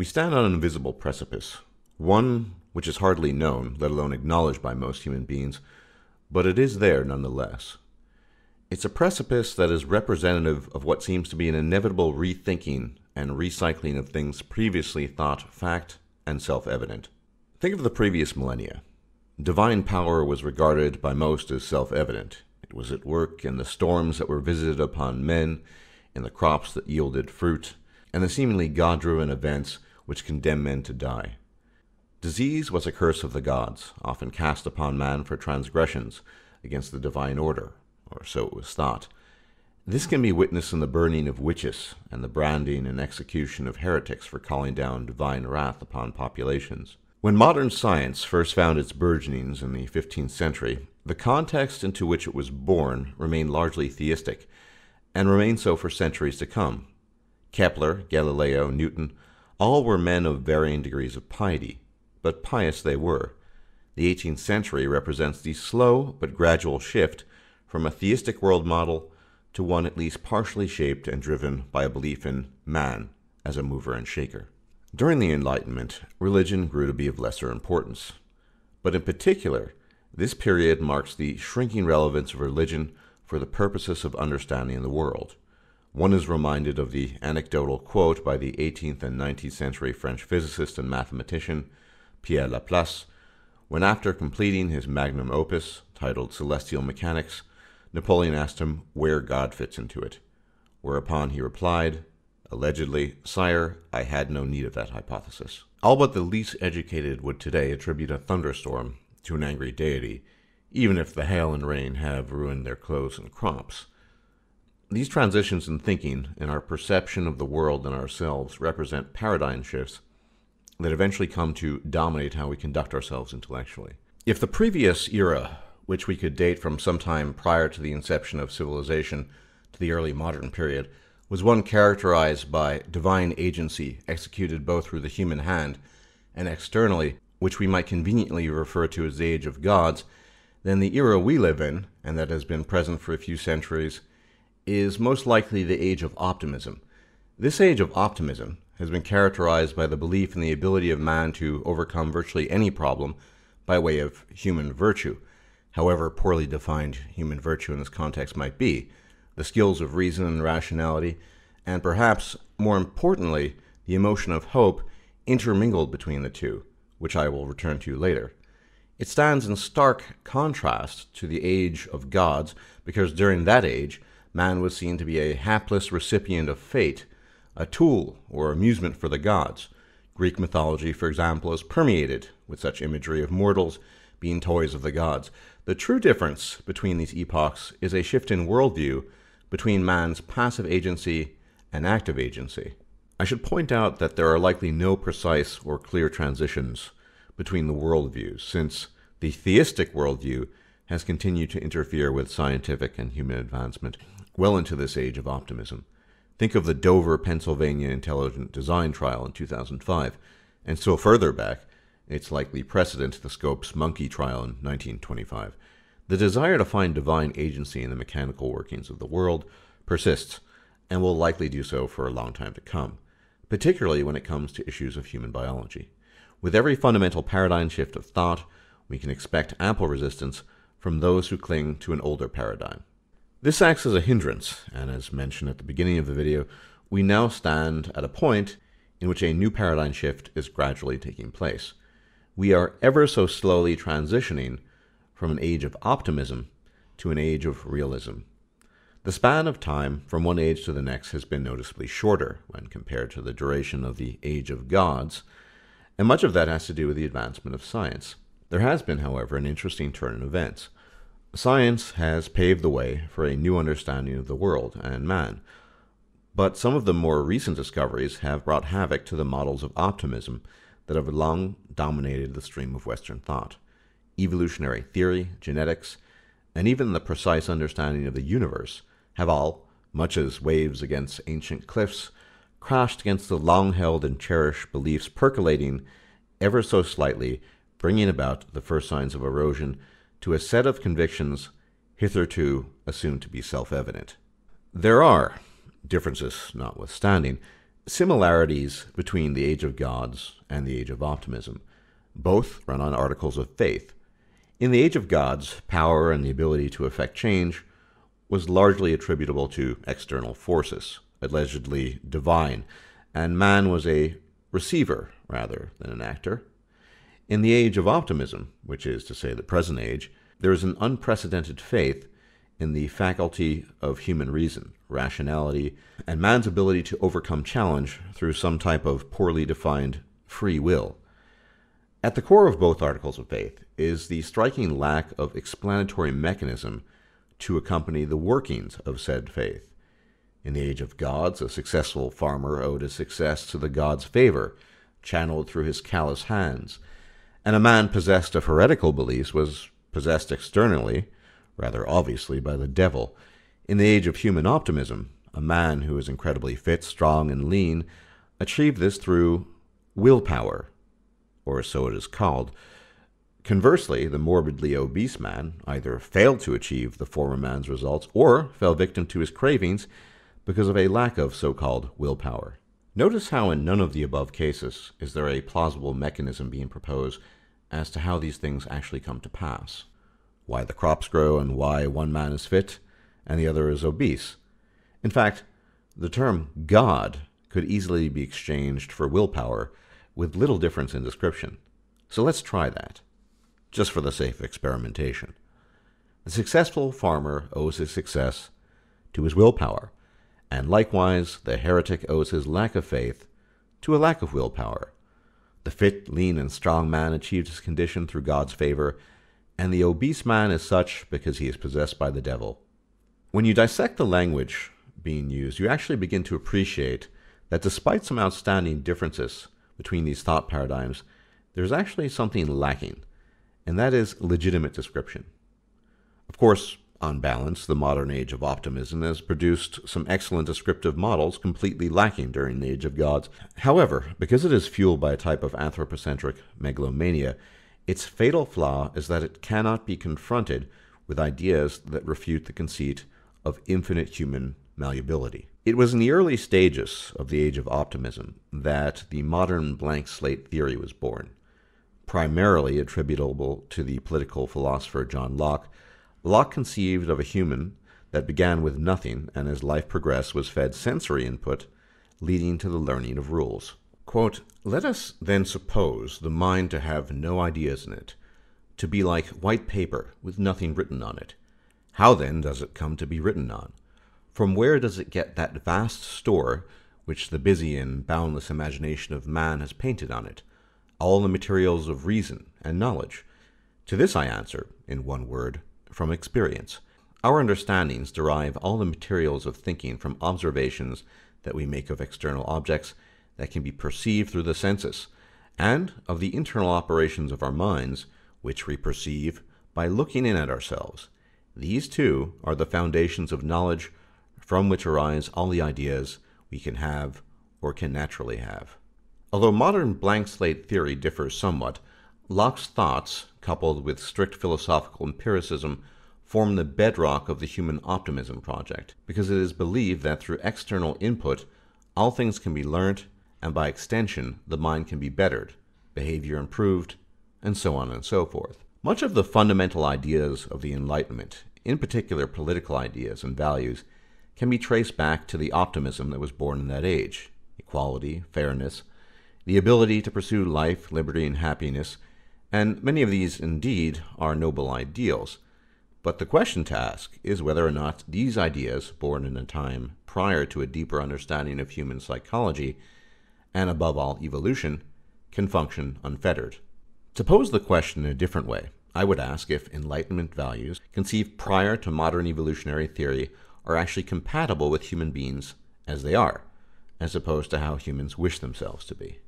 We stand on an invisible precipice, one which is hardly known, let alone acknowledged by most human beings, but it is there nonetheless. It's a precipice that is representative of what seems to be an inevitable rethinking and recycling of things previously thought fact and self evident. Think of the previous millennia. Divine power was regarded by most as self evident. It was at work in the storms that were visited upon men, in the crops that yielded fruit, and the seemingly God driven events which condemn men to die. Disease was a curse of the gods, often cast upon man for transgressions against the divine order, or so it was thought. This can be witnessed in the burning of witches and the branding and execution of heretics for calling down divine wrath upon populations. When modern science first found its burgeonings in the 15th century, the context into which it was born remained largely theistic, and remained so for centuries to come. Kepler, Galileo, Newton, all were men of varying degrees of piety, but pious they were. The 18th century represents the slow but gradual shift from a theistic world model to one at least partially shaped and driven by a belief in man as a mover and shaker. During the Enlightenment, religion grew to be of lesser importance. But in particular, this period marks the shrinking relevance of religion for the purposes of understanding the world. One is reminded of the anecdotal quote by the 18th and 19th century French physicist and mathematician Pierre Laplace, when after completing his magnum opus, titled Celestial Mechanics, Napoleon asked him where God fits into it, whereupon he replied, allegedly, Sire, I had no need of that hypothesis. All but the least educated would today attribute a thunderstorm to an angry deity, even if the hail and rain have ruined their clothes and crops. These transitions in thinking and our perception of the world and ourselves represent paradigm shifts that eventually come to dominate how we conduct ourselves intellectually. If the previous era which we could date from some time prior to the inception of civilization to the early modern period, was one characterized by divine agency executed both through the human hand and externally, which we might conveniently refer to as the age of gods, then the era we live in, and that has been present for a few centuries, is most likely the age of optimism. This age of optimism has been characterized by the belief in the ability of man to overcome virtually any problem by way of human virtue however poorly defined human virtue in this context might be, the skills of reason and rationality, and perhaps more importantly, the emotion of hope intermingled between the two, which I will return to later. It stands in stark contrast to the age of gods, because during that age, man was seen to be a hapless recipient of fate, a tool or amusement for the gods. Greek mythology, for example, is permeated with such imagery of mortals being toys of the gods. The true difference between these epochs is a shift in worldview between man's passive agency and active agency. I should point out that there are likely no precise or clear transitions between the worldviews, since the theistic worldview has continued to interfere with scientific and human advancement well into this age of optimism. Think of the Dover, Pennsylvania Intelligent Design Trial in 2005, and still further back, its likely precedent, the Scopes monkey trial in 1925. The desire to find divine agency in the mechanical workings of the world persists and will likely do so for a long time to come, particularly when it comes to issues of human biology. With every fundamental paradigm shift of thought, we can expect ample resistance from those who cling to an older paradigm. This acts as a hindrance, and as mentioned at the beginning of the video, we now stand at a point in which a new paradigm shift is gradually taking place we are ever so slowly transitioning from an age of optimism to an age of realism. The span of time from one age to the next has been noticeably shorter when compared to the duration of the Age of Gods, and much of that has to do with the advancement of science. There has been, however, an interesting turn in events. Science has paved the way for a new understanding of the world and man, but some of the more recent discoveries have brought havoc to the models of optimism that have long dominated the stream of Western thought. Evolutionary theory, genetics, and even the precise understanding of the universe have all, much as waves against ancient cliffs, crashed against the long held and cherished beliefs percolating ever so slightly, bringing about the first signs of erosion to a set of convictions hitherto assumed to be self evident. There are, differences notwithstanding, similarities between the Age of Gods and the Age of Optimism. Both run on articles of faith. In the Age of Gods, power and the ability to effect change was largely attributable to external forces, allegedly divine, and man was a receiver rather than an actor. In the age of optimism, which is to say the present age, there is an unprecedented faith in the faculty of human reason, rationality, and man's ability to overcome challenge through some type of poorly defined free will. At the core of both articles of faith is the striking lack of explanatory mechanism to accompany the workings of said faith. In the age of gods, a successful farmer owed his success to the god's favor, channeled through his callous hands, and a man possessed of heretical beliefs was possessed externally, rather obviously, by the devil. In the age of human optimism, a man who is incredibly fit, strong, and lean achieved this through willpower, or so it is called. Conversely, the morbidly obese man either failed to achieve the former man's results or fell victim to his cravings because of a lack of so called willpower. Notice how in none of the above cases is there a plausible mechanism being proposed as to how these things actually come to pass. Why the crops grow and why one man is fit and the other is obese. In fact, the term God could easily be exchanged for willpower with little difference in description. So let's try that, just for the sake of experimentation. The successful farmer owes his success to his willpower and likewise the heretic owes his lack of faith to a lack of willpower. The fit, lean, and strong man achieves his condition through God's favor, and the obese man is such because he is possessed by the devil. When you dissect the language being used, you actually begin to appreciate that despite some outstanding differences between these thought paradigms, there's actually something lacking, and that is legitimate description. Of course, on balance, the modern age of optimism has produced some excellent descriptive models completely lacking during the age of gods. However, because it is fueled by a type of anthropocentric megalomania, its fatal flaw is that it cannot be confronted with ideas that refute the conceit of infinite human malleability. It was in the early stages of the age of optimism that the modern blank slate theory was born, primarily attributable to the political philosopher John Locke Locke conceived of a human that began with nothing and as life progressed was fed sensory input, leading to the learning of rules. Quote, Let us then suppose the mind to have no ideas in it, to be like white paper with nothing written on it. How then does it come to be written on? From where does it get that vast store which the busy and boundless imagination of man has painted on it, all the materials of reason and knowledge? To this I answer, in one word, from experience. Our understandings derive all the materials of thinking from observations that we make of external objects that can be perceived through the senses, and of the internal operations of our minds, which we perceive by looking in at ourselves. These, too, are the foundations of knowledge from which arise all the ideas we can have or can naturally have. Although modern blank slate theory differs somewhat, Locke's thoughts coupled with strict philosophical empiricism, form the bedrock of the human optimism project, because it is believed that through external input, all things can be learnt, and by extension, the mind can be bettered, behavior improved, and so on and so forth. Much of the fundamental ideas of the Enlightenment, in particular political ideas and values, can be traced back to the optimism that was born in that age equality, fairness, the ability to pursue life, liberty, and happiness and many of these indeed are noble ideals. But the question to ask is whether or not these ideas, born in a time prior to a deeper understanding of human psychology, and above all evolution, can function unfettered. To pose the question in a different way, I would ask if Enlightenment values, conceived prior to modern evolutionary theory, are actually compatible with human beings as they are, as opposed to how humans wish themselves to be.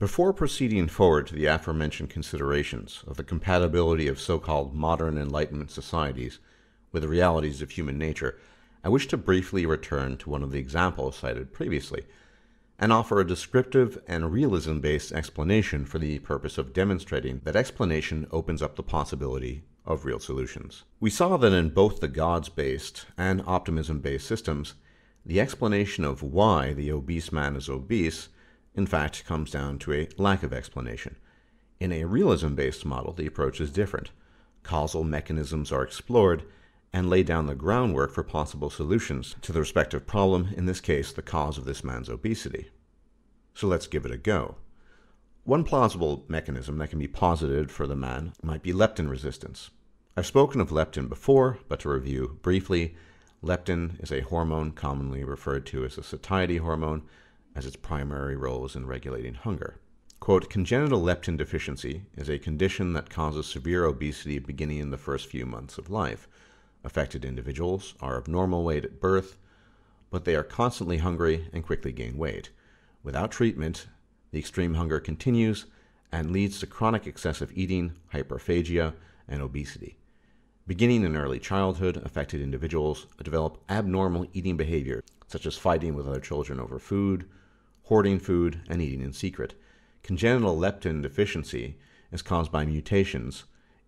Before proceeding forward to the aforementioned considerations of the compatibility of so called modern Enlightenment societies with the realities of human nature, I wish to briefly return to one of the examples cited previously and offer a descriptive and realism based explanation for the purpose of demonstrating that explanation opens up the possibility of real solutions. We saw that in both the gods based and optimism based systems, the explanation of why the obese man is obese, in fact, comes down to a lack of explanation. In a realism based model, the approach is different. Causal mechanisms are explored and lay down the groundwork for possible solutions to the respective problem, in this case, the cause of this man's obesity. So let's give it a go. One plausible mechanism that can be posited for the man might be leptin resistance. I've spoken of leptin before, but to review briefly, leptin is a hormone commonly referred to as a satiety hormone, as its primary role is in regulating hunger. Quote, congenital leptin deficiency is a condition that causes severe obesity beginning in the first few months of life. Affected individuals are of normal weight at birth, but they are constantly hungry and quickly gain weight. Without treatment, the extreme hunger continues and leads to chronic excessive eating, hyperphagia, and obesity. Beginning in early childhood, affected individuals develop abnormal eating behavior, such as fighting with other children over food, hoarding food, and eating in secret. Congenital leptin deficiency is caused by mutations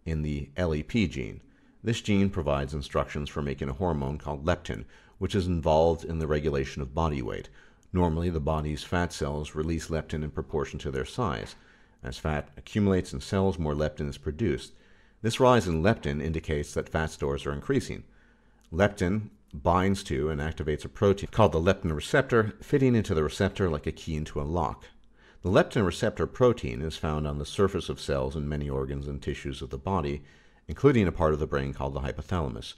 in the LEP gene. This gene provides instructions for making a hormone called leptin, which is involved in the regulation of body weight. Normally, the body's fat cells release leptin in proportion to their size. As fat accumulates in cells, more leptin is produced. This rise in leptin indicates that fat stores are increasing. Leptin binds to and activates a protein called the leptin receptor, fitting into the receptor like a key into a lock. The leptin receptor protein is found on the surface of cells in many organs and tissues of the body, including a part of the brain called the hypothalamus.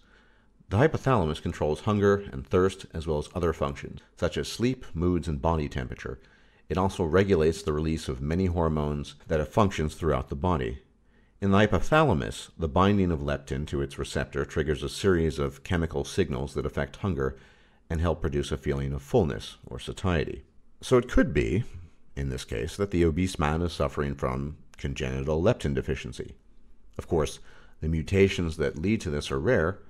The hypothalamus controls hunger and thirst as well as other functions, such as sleep, moods, and body temperature. It also regulates the release of many hormones that have functions throughout the body, in the hypothalamus, the binding of leptin to its receptor triggers a series of chemical signals that affect hunger and help produce a feeling of fullness or satiety. So it could be, in this case, that the obese man is suffering from congenital leptin deficiency. Of course, the mutations that lead to this are rare,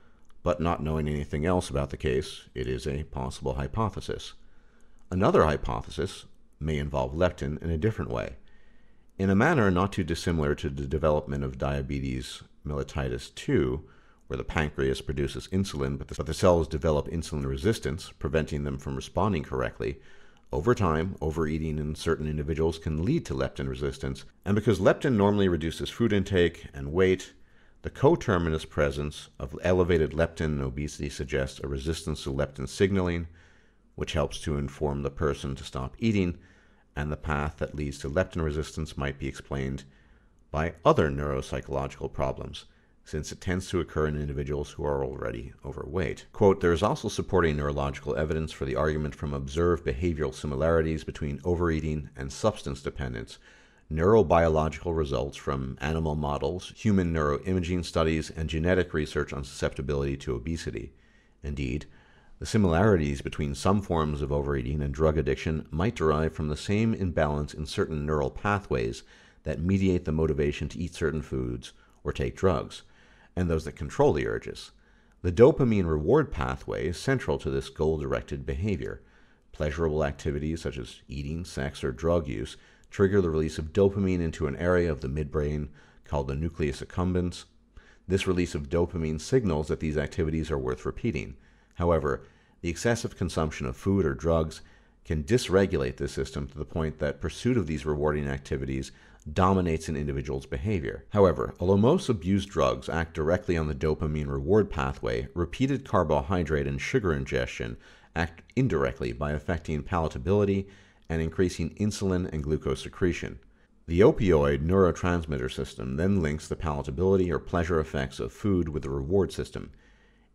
but not knowing anything else about the case, it is a possible hypothesis. Another hypothesis may involve leptin in a different way in a manner not too dissimilar to the development of diabetes mellitus 2, where the pancreas produces insulin, but the, but the cells develop insulin resistance, preventing them from responding correctly. Over time, overeating in certain individuals can lead to leptin resistance, and because leptin normally reduces food intake and weight, the coterminous presence of elevated leptin in obesity suggests a resistance to leptin signaling, which helps to inform the person to stop eating and the path that leads to leptin resistance might be explained by other neuropsychological problems, since it tends to occur in individuals who are already overweight. Quote, there is also supporting neurological evidence for the argument from observed behavioral similarities between overeating and substance dependence, neurobiological results from animal models, human neuroimaging studies, and genetic research on susceptibility to obesity. Indeed, the similarities between some forms of overeating and drug addiction might derive from the same imbalance in certain neural pathways that mediate the motivation to eat certain foods or take drugs, and those that control the urges. The dopamine reward pathway is central to this goal directed behavior. Pleasurable activities such as eating, sex, or drug use trigger the release of dopamine into an area of the midbrain called the nucleus accumbens. This release of dopamine signals that these activities are worth repeating. However, the excessive consumption of food or drugs can dysregulate this system to the point that pursuit of these rewarding activities dominates an individual's behavior. However, although most abused drugs act directly on the dopamine reward pathway, repeated carbohydrate and sugar ingestion act indirectly by affecting palatability and increasing insulin and glucose secretion. The opioid neurotransmitter system then links the palatability or pleasure effects of food with the reward system,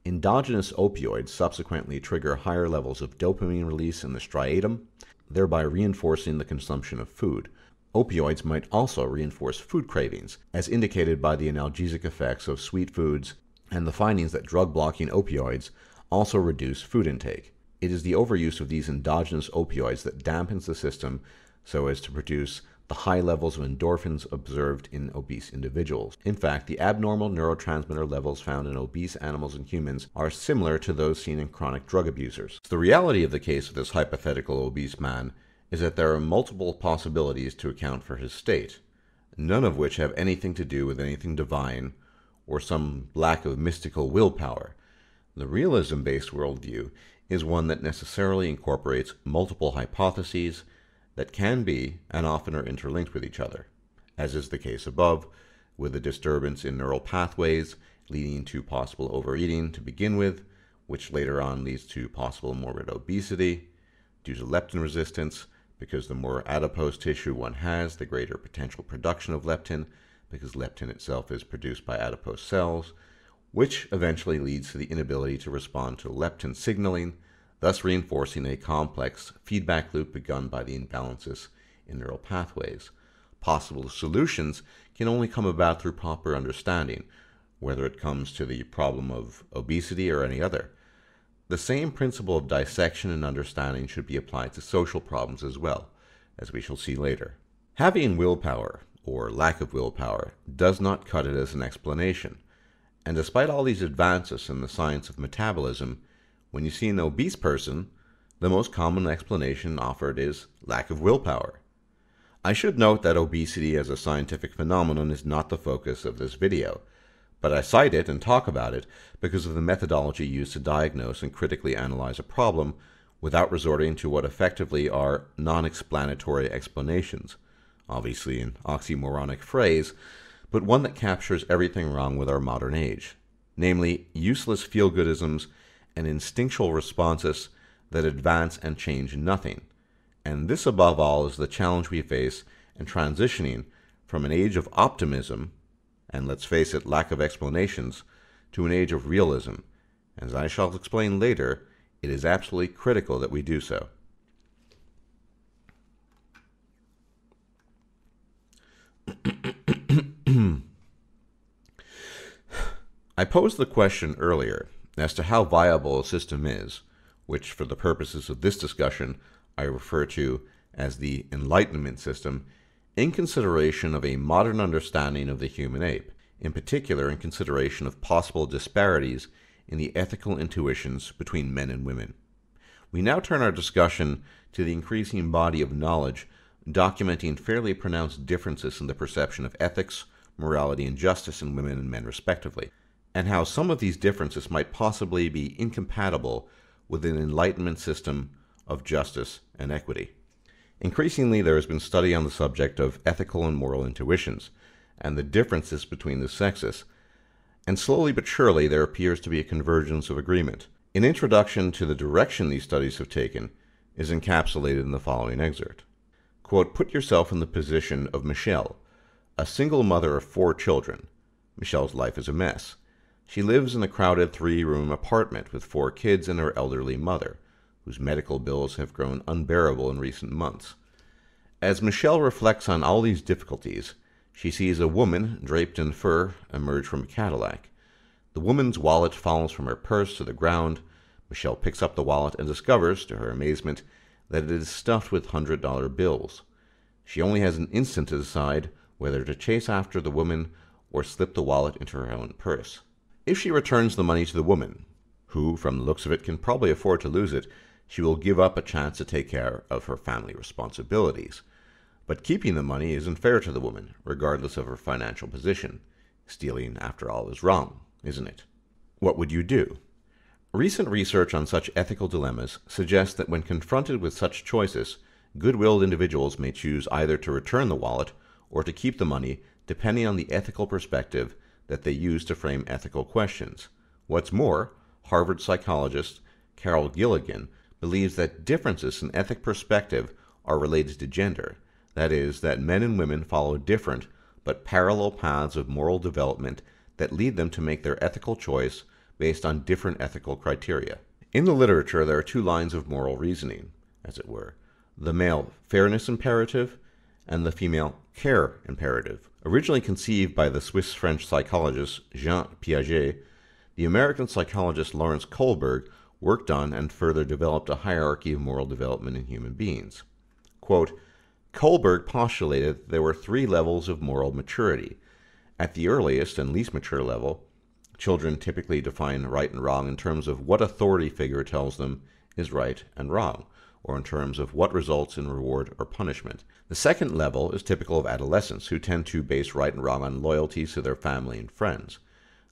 Endogenous opioids subsequently trigger higher levels of dopamine release in the striatum, thereby reinforcing the consumption of food. Opioids might also reinforce food cravings, as indicated by the analgesic effects of sweet foods and the findings that drug blocking opioids also reduce food intake. It is the overuse of these endogenous opioids that dampens the system so as to produce the high levels of endorphins observed in obese individuals. In fact, the abnormal neurotransmitter levels found in obese animals and humans are similar to those seen in chronic drug abusers. So the reality of the case of this hypothetical obese man is that there are multiple possibilities to account for his state, none of which have anything to do with anything divine or some lack of mystical willpower. The realism based worldview is one that necessarily incorporates multiple hypotheses that can be and often are interlinked with each other, as is the case above, with a disturbance in neural pathways leading to possible overeating to begin with, which later on leads to possible morbid obesity due to leptin resistance, because the more adipose tissue one has, the greater potential production of leptin, because leptin itself is produced by adipose cells, which eventually leads to the inability to respond to leptin signaling, thus reinforcing a complex feedback loop begun by the imbalances in neural pathways. Possible solutions can only come about through proper understanding, whether it comes to the problem of obesity or any other. The same principle of dissection and understanding should be applied to social problems as well, as we shall see later. Having willpower, or lack of willpower, does not cut it as an explanation. And despite all these advances in the science of metabolism, when you see an obese person, the most common explanation offered is lack of willpower. I should note that obesity as a scientific phenomenon is not the focus of this video, but I cite it and talk about it because of the methodology used to diagnose and critically analyze a problem without resorting to what effectively are non explanatory explanations. Obviously, an oxymoronic phrase, but one that captures everything wrong with our modern age namely, useless feel goodisms and instinctual responses that advance and change nothing. And this, above all, is the challenge we face in transitioning from an age of optimism and let's face it, lack of explanations, to an age of realism. As I shall explain later, it is absolutely critical that we do so. I posed the question earlier as to how viable a system is, which, for the purposes of this discussion, I refer to as the Enlightenment system in consideration of a modern understanding of the human ape, in particular in consideration of possible disparities in the ethical intuitions between men and women. We now turn our discussion to the increasing body of knowledge documenting fairly pronounced differences in the perception of ethics, morality, and justice in women and men, respectively, and how some of these differences might possibly be incompatible with an Enlightenment system of justice and equity. Increasingly, there has been study on the subject of ethical and moral intuitions and the differences between the sexes, and slowly but surely there appears to be a convergence of agreement. An introduction to the direction these studies have taken is encapsulated in the following excerpt. Quote, Put yourself in the position of Michelle, a single mother of four children. Michelle's life is a mess. She lives in a crowded three room apartment with four kids and her elderly mother whose medical bills have grown unbearable in recent months. As Michelle reflects on all these difficulties, she sees a woman draped in fur emerge from a Cadillac. The woman's wallet falls from her purse to the ground. Michelle picks up the wallet and discovers, to her amazement, that it is stuffed with hundred dollar bills. She only has an instant to decide whether to chase after the woman or slip the wallet into her own purse. If she returns the money to the woman, who, from the looks of it, can probably afford to lose it, she will give up a chance to take care of her family responsibilities. But keeping the money isn't fair to the woman, regardless of her financial position. Stealing, after all, is wrong, isn't it? What would you do? Recent research on such ethical dilemmas suggests that when confronted with such choices, good willed individuals may choose either to return the wallet or to keep the money, depending on the ethical perspective that they use to frame ethical questions. What's more, Harvard psychologist Carol Gilligan believes that differences in ethic perspective are related to gender, that is, that men and women follow different but parallel paths of moral development that lead them to make their ethical choice based on different ethical criteria. In the literature, there are two lines of moral reasoning, as it were the male fairness imperative and the female care imperative. Originally conceived by the Swiss French psychologist Jean Piaget, the American psychologist Lawrence Kohlberg worked on and further developed a hierarchy of moral development in human beings. Quote, Kohlberg postulated there were three levels of moral maturity. At the earliest and least mature level, children typically define right and wrong in terms of what authority figure tells them is right and wrong, or in terms of what results in reward or punishment. The second level is typical of adolescents, who tend to base right and wrong on loyalties to their family and friends.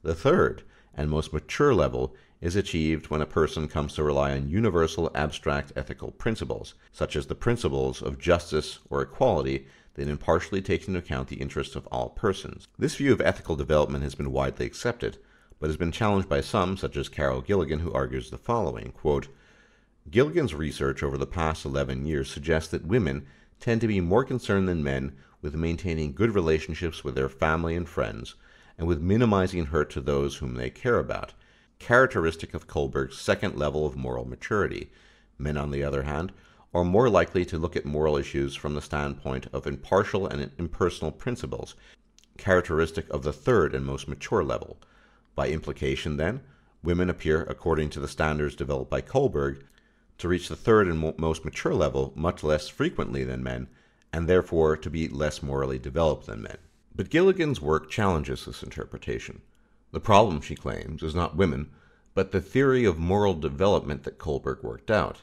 The third and most mature level is achieved when a person comes to rely on universal abstract ethical principles, such as the principles of justice or equality that impartially take into account the interests of all persons. This view of ethical development has been widely accepted, but has been challenged by some, such as Carol Gilligan, who argues the following quote, Gilligan's research over the past 11 years suggests that women tend to be more concerned than men with maintaining good relationships with their family and friends, and with minimizing hurt to those whom they care about, characteristic of Kohlberg's second level of moral maturity. Men, on the other hand, are more likely to look at moral issues from the standpoint of impartial and impersonal principles, characteristic of the third and most mature level. By implication, then, women appear, according to the standards developed by Kohlberg, to reach the third and most mature level much less frequently than men, and therefore to be less morally developed than men. But Gilligan's work challenges this interpretation. The problem, she claims, is not women, but the theory of moral development that Kohlberg worked out.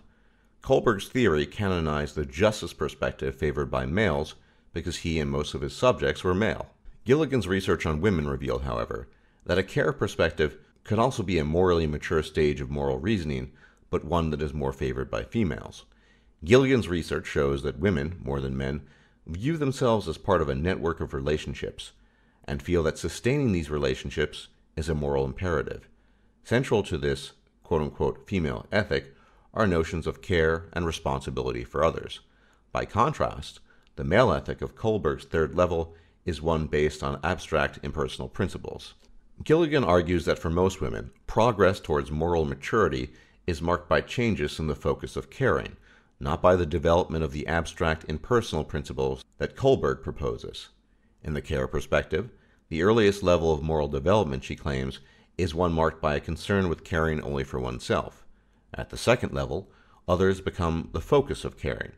Kohlberg's theory canonized the justice perspective favored by males because he and most of his subjects were male. Gilligan's research on women revealed, however, that a care perspective could also be a morally mature stage of moral reasoning, but one that is more favored by females. Gilligan's research shows that women, more than men, view themselves as part of a network of relationships and feel that sustaining these relationships is a moral imperative. Central to this quote unquote female ethic are notions of care and responsibility for others. By contrast, the male ethic of Kohlberg's third level is one based on abstract impersonal principles. Gilligan argues that for most women, progress towards moral maturity is marked by changes in the focus of caring, not by the development of the abstract impersonal principles that Kohlberg proposes. In the care perspective, the earliest level of moral development, she claims, is one marked by a concern with caring only for oneself. At the second level, others become the focus of caring.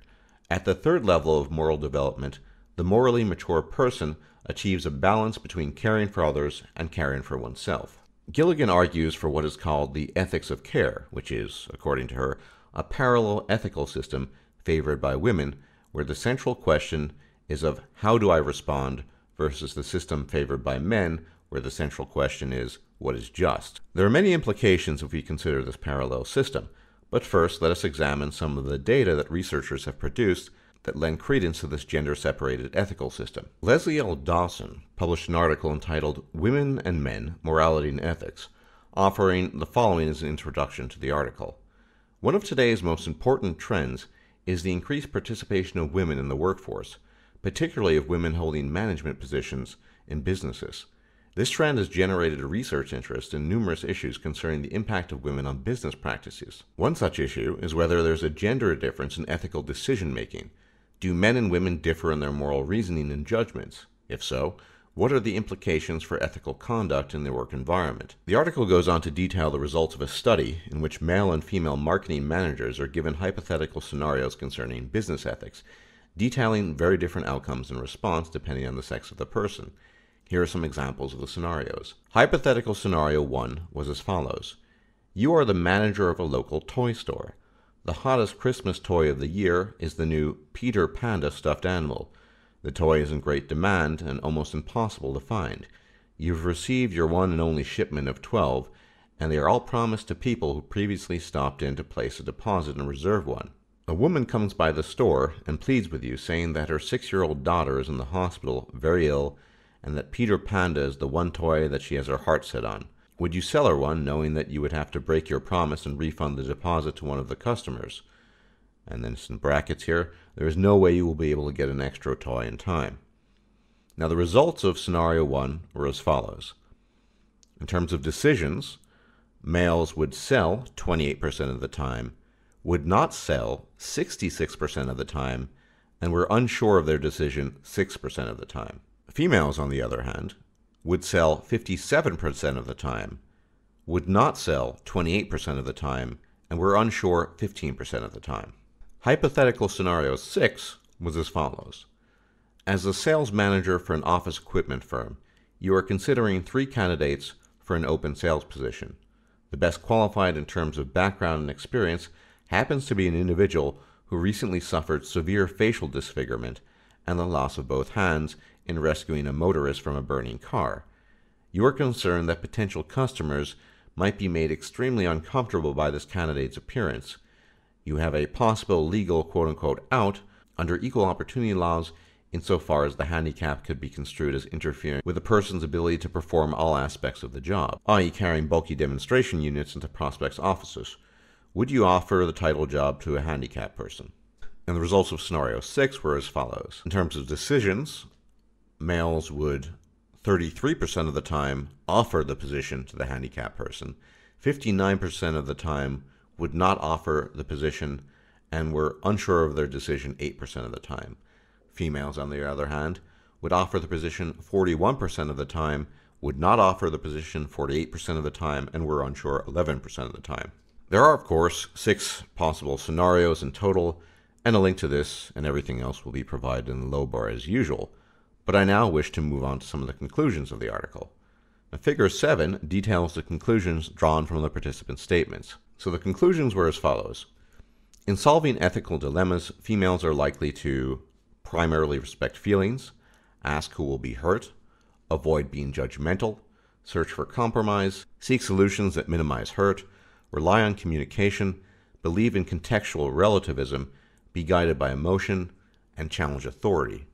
At the third level of moral development, the morally mature person achieves a balance between caring for others and caring for oneself. Gilligan argues for what is called the ethics of care, which is, according to her, a parallel ethical system favored by women, where the central question is of how do I respond versus the system favored by men, where the central question is what is just. There are many implications if we consider this parallel system, but first let us examine some of the data that researchers have produced that lend credence to this gender separated ethical system. Leslie L. Dawson published an article entitled Women and Men Morality and Ethics, offering the following as an introduction to the article. One of today's most important trends is the increased participation of women in the workforce, particularly of women holding management positions in businesses. This trend has generated research interest in numerous issues concerning the impact of women on business practices. One such issue is whether there's a gender difference in ethical decision making. Do men and women differ in their moral reasoning and judgments? If so, what are the implications for ethical conduct in the work environment? The article goes on to detail the results of a study in which male and female marketing managers are given hypothetical scenarios concerning business ethics, detailing very different outcomes in response depending on the sex of the person. Here are some examples of the scenarios. Hypothetical scenario 1 was as follows You are the manager of a local toy store. The hottest Christmas toy of the year is the new Peter Panda stuffed animal. The toy is in great demand and almost impossible to find. You've received your one and only shipment of 12, and they are all promised to people who previously stopped in to place a deposit and reserve one. A woman comes by the store and pleads with you, saying that her six year old daughter is in the hospital, very ill, and that Peter Panda is the one toy that she has her heart set on. Would you sell her one, knowing that you would have to break your promise and refund the deposit to one of the customers? And then some brackets here. There is no way you will be able to get an extra toy in time. Now, the results of scenario one were as follows. In terms of decisions, males would sell 28% of the time, would not sell 66% of the time, and were unsure of their decision 6% of the time. Females, on the other hand, would sell 57% of the time, would not sell 28% of the time, and were unsure 15% of the time. Hypothetical scenario 6 was as follows. As a sales manager for an office equipment firm, you are considering three candidates for an open sales position. The best qualified in terms of background and experience happens to be an individual who recently suffered severe facial disfigurement and the loss of both hands in rescuing a motorist from a burning car. You are concerned that potential customers might be made extremely uncomfortable by this candidate's appearance, you have a possible legal quote unquote out under equal opportunity laws insofar as the handicap could be construed as interfering with a person's ability to perform all aspects of the job, i.e., carrying bulky demonstration units into prospects' offices. Would you offer the title job to a handicapped person? And the results of scenario 6 were as follows. In terms of decisions, males would 33% of the time offer the position to the handicapped person, 59% of the time would not offer the position and were unsure of their decision 8% of the time. Females, on the other hand, would offer the position 41% of the time, would not offer the position 48% of the time, and were unsure 11% of the time. There are, of course, six possible scenarios in total, and a link to this and everything else will be provided in the low bar as usual. But I now wish to move on to some of the conclusions of the article. Now, figure 7 details the conclusions drawn from the participant statements. So the conclusions were as follows. In solving ethical dilemmas, females are likely to primarily respect feelings, ask who will be hurt, avoid being judgmental, search for compromise, seek solutions that minimize hurt, rely on communication, believe in contextual relativism, be guided by emotion, and challenge authority.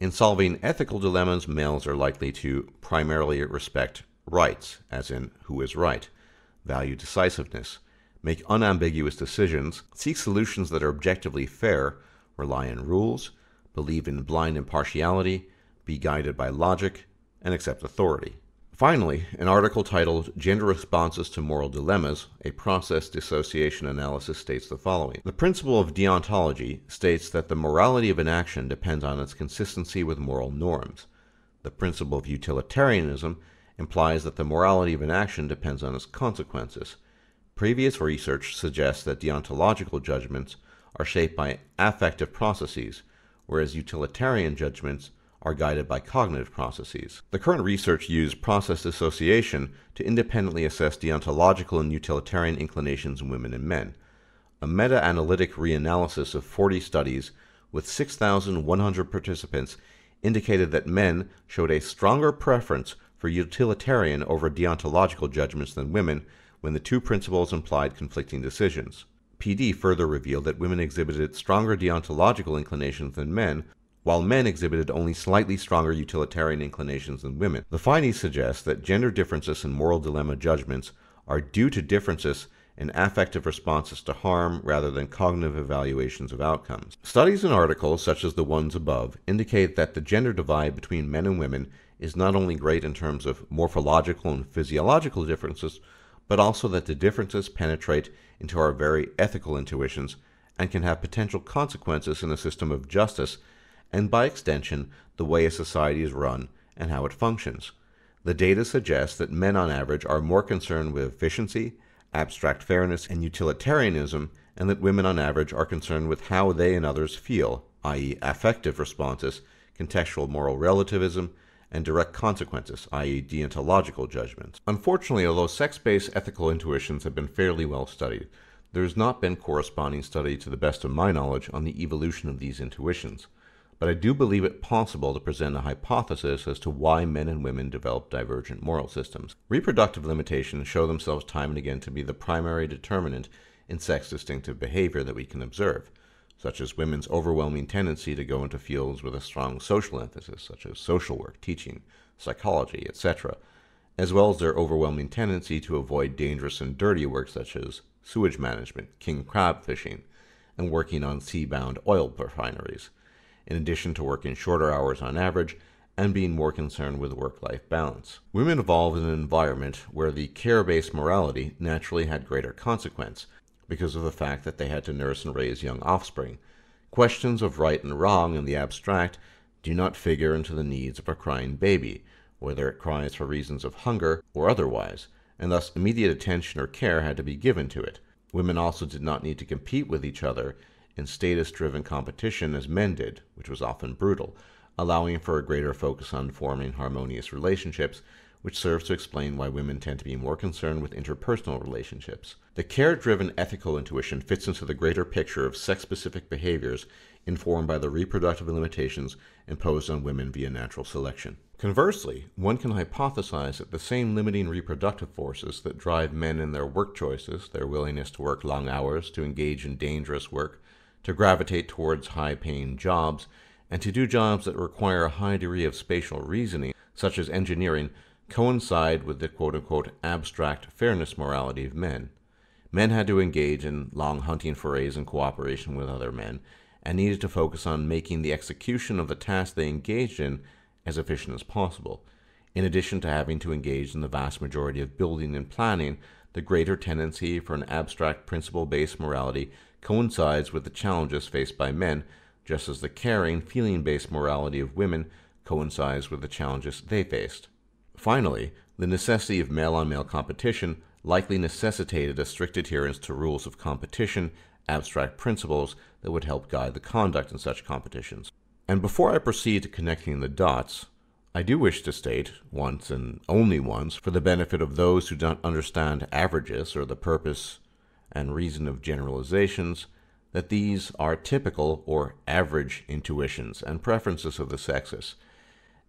In solving ethical dilemmas, males are likely to primarily respect rights, as in who is right, value decisiveness, make unambiguous decisions, seek solutions that are objectively fair, rely on rules, believe in blind impartiality, be guided by logic, and accept authority. Finally, an article titled Gender Responses to Moral Dilemmas, a Process Dissociation Analysis states the following The principle of deontology states that the morality of an action depends on its consistency with moral norms. The principle of utilitarianism implies that the morality of an action depends on its consequences. Previous research suggests that deontological judgments are shaped by affective processes, whereas utilitarian judgments are guided by cognitive processes. The current research used process dissociation to independently assess deontological and utilitarian inclinations in women and men. A meta analytic reanalysis of 40 studies with 6,100 participants indicated that men showed a stronger preference for utilitarian over deontological judgments than women when the two principles implied conflicting decisions. PD further revealed that women exhibited stronger deontological inclinations than men, while men exhibited only slightly stronger utilitarian inclinations than women. The findings suggest that gender differences in moral dilemma judgments are due to differences in affective responses to harm rather than cognitive evaluations of outcomes. Studies and articles, such as the ones above, indicate that the gender divide between men and women is not only great in terms of morphological and physiological differences, but also that the differences penetrate into our very ethical intuitions and can have potential consequences in a system of justice and, by extension, the way a society is run and how it functions. The data suggests that men on average are more concerned with efficiency, abstract fairness, and utilitarianism, and that women on average are concerned with how they and others feel, i.e., affective responses, contextual moral relativism, and direct consequences, i.e., deontological judgments. Unfortunately, although sex based ethical intuitions have been fairly well studied, there has not been corresponding study, to the best of my knowledge, on the evolution of these intuitions. But I do believe it possible to present a hypothesis as to why men and women develop divergent moral systems. Reproductive limitations show themselves time and again to be the primary determinant in sex distinctive behavior that we can observe such as women's overwhelming tendency to go into fields with a strong social emphasis, such as social work, teaching, psychology, etc., as well as their overwhelming tendency to avoid dangerous and dirty work such as sewage management, king crab fishing, and working on sea bound oil refineries, in addition to working shorter hours on average and being more concerned with work life balance. Women evolved in an environment where the care based morality naturally had greater consequence because of the fact that they had to nurse and raise young offspring. Questions of right and wrong in the abstract do not figure into the needs of a crying baby, whether it cries for reasons of hunger or otherwise, and thus immediate attention or care had to be given to it. Women also did not need to compete with each other in status driven competition as men did, which was often brutal, allowing for a greater focus on forming harmonious relationships which serves to explain why women tend to be more concerned with interpersonal relationships. The care driven ethical intuition fits into the greater picture of sex specific behaviors informed by the reproductive limitations imposed on women via natural selection. Conversely, one can hypothesize that the same limiting reproductive forces that drive men in their work choices, their willingness to work long hours, to engage in dangerous work, to gravitate towards high paying jobs, and to do jobs that require a high degree of spatial reasoning, such as engineering, coincide with the quote unquote abstract fairness morality of men. Men had to engage in long hunting forays in cooperation with other men, and needed to focus on making the execution of the task they engaged in as efficient as possible. In addition to having to engage in the vast majority of building and planning, the greater tendency for an abstract principle based morality coincides with the challenges faced by men, just as the caring, feeling based morality of women coincides with the challenges they faced. Finally, the necessity of male on male competition likely necessitated a strict adherence to rules of competition, abstract principles that would help guide the conduct in such competitions. And before I proceed to connecting the dots, I do wish to state, once and only once, for the benefit of those who don't understand averages or the purpose and reason of generalizations, that these are typical or average intuitions and preferences of the sexes.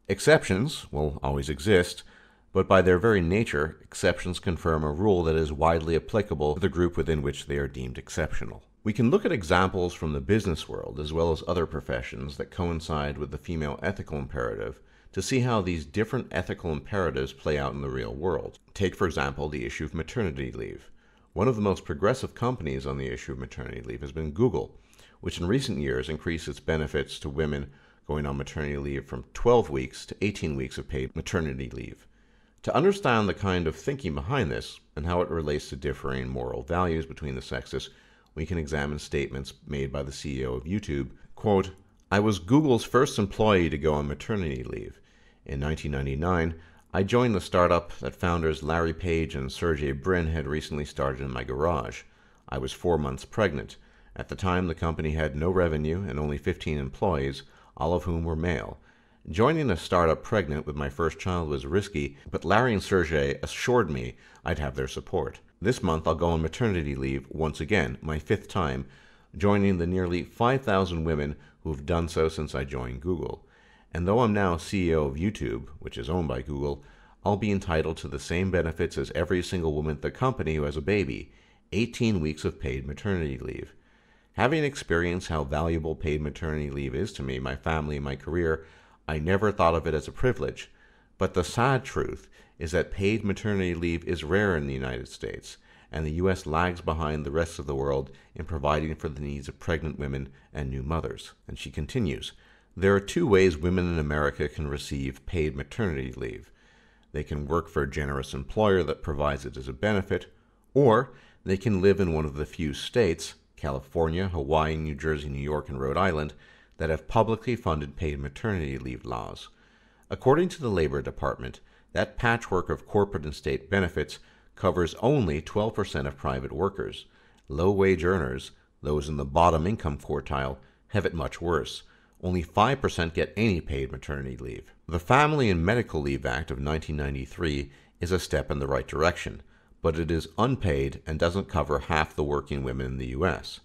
Exceptions will always exist, but by their very nature, exceptions confirm a rule that is widely applicable to the group within which they are deemed exceptional. We can look at examples from the business world as well as other professions that coincide with the female ethical imperative to see how these different ethical imperatives play out in the real world. Take, for example, the issue of maternity leave. One of the most progressive companies on the issue of maternity leave has been Google, which in recent years increased its benefits to women going on maternity leave from 12 weeks to 18 weeks of paid maternity leave. To understand the kind of thinking behind this and how it relates to differing moral values between the sexes, we can examine statements made by the CEO of YouTube. Quote, I was Google's first employee to go on maternity leave. In 1999, I joined the startup that founders Larry Page and Sergey Brin had recently started in my garage. I was four months pregnant. At the time, the company had no revenue and only 15 employees, all of whom were male. Joining a startup pregnant with my first child was risky, but Larry and Sergey assured me I'd have their support. This month I'll go on maternity leave once again, my fifth time, joining the nearly 5,000 women who have done so since I joined Google. And though I'm now CEO of YouTube, which is owned by Google, I'll be entitled to the same benefits as every single woman at the company who has a baby 18 weeks of paid maternity leave. Having experienced how valuable paid maternity leave is to me, my family, and my career, I never thought of it as a privilege, but the sad truth is that paid maternity leave is rare in the United States, and the U.S. lags behind the rest of the world in providing for the needs of pregnant women and new mothers. And she continues There are two ways women in America can receive paid maternity leave. They can work for a generous employer that provides it as a benefit, or they can live in one of the few states California, Hawaii, New Jersey, New York, and Rhode Island that have publicly funded paid maternity leave laws. According to the Labor Department, that patchwork of corporate and state benefits covers only 12% of private workers. Low wage earners, those in the bottom income quartile, have it much worse. Only 5% get any paid maternity leave. The Family and Medical Leave Act of 1993 is a step in the right direction, but it is unpaid and doesn't cover half the working women in the U.S.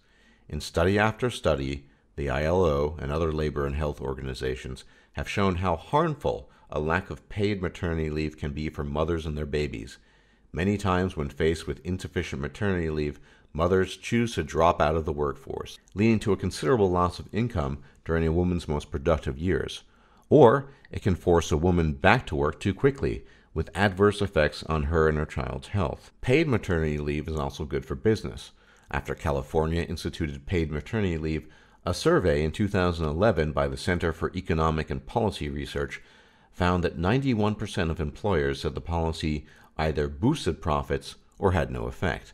In study after study, the ILO and other labor and health organizations have shown how harmful a lack of paid maternity leave can be for mothers and their babies. Many times, when faced with insufficient maternity leave, mothers choose to drop out of the workforce, leading to a considerable loss of income during a woman's most productive years. Or it can force a woman back to work too quickly, with adverse effects on her and her child's health. Paid maternity leave is also good for business. After California instituted paid maternity leave, a survey in 2011 by the Center for Economic and Policy Research found that 91% of employers said the policy either boosted profits or had no effect.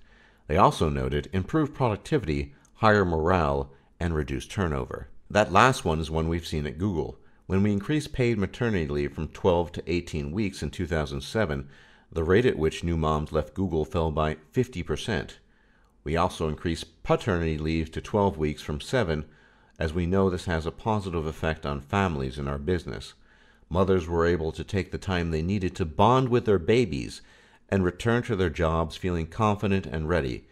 They also noted improved productivity, higher morale, and reduced turnover. That last one is one we've seen at Google. When we increased paid maternity leave from 12 to 18 weeks in 2007, the rate at which new moms left Google fell by 50%. We also increased paternity leave to 12 weeks from 7 as we know this has a positive effect on families in our business. Mothers were able to take the time they needed to bond with their babies and return to their jobs feeling confident and ready.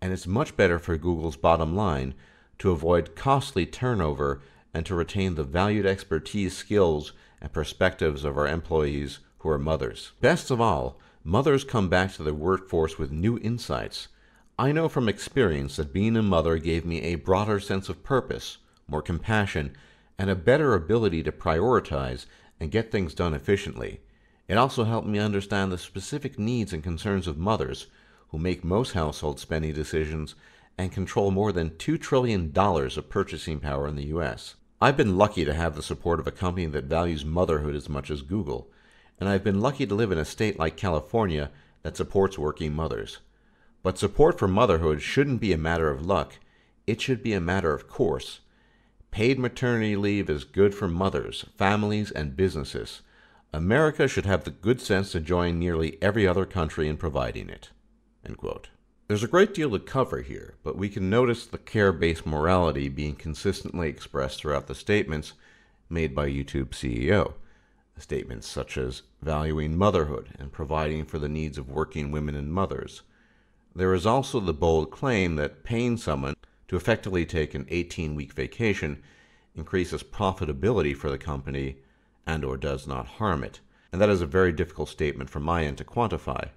And it's much better for Google's bottom line to avoid costly turnover and to retain the valued expertise, skills, and perspectives of our employees who are mothers. Best of all, mothers come back to the workforce with new insights. I know from experience that being a mother gave me a broader sense of purpose, more compassion, and a better ability to prioritize and get things done efficiently. It also helped me understand the specific needs and concerns of mothers who make most household spending decisions and control more than $2 trillion of purchasing power in the US. I've been lucky to have the support of a company that values motherhood as much as Google, and I've been lucky to live in a state like California that supports working mothers. But support for motherhood shouldn't be a matter of luck, it should be a matter of course. Paid maternity leave is good for mothers, families, and businesses. America should have the good sense to join nearly every other country in providing it. There's a great deal to cover here, but we can notice the care based morality being consistently expressed throughout the statements made by YouTube CEO. Statements such as valuing motherhood and providing for the needs of working women and mothers. There is also the bold claim that paying someone to effectively take an 18 week vacation increases profitability for the company and or does not harm it. And that is a very difficult statement from my end to quantify.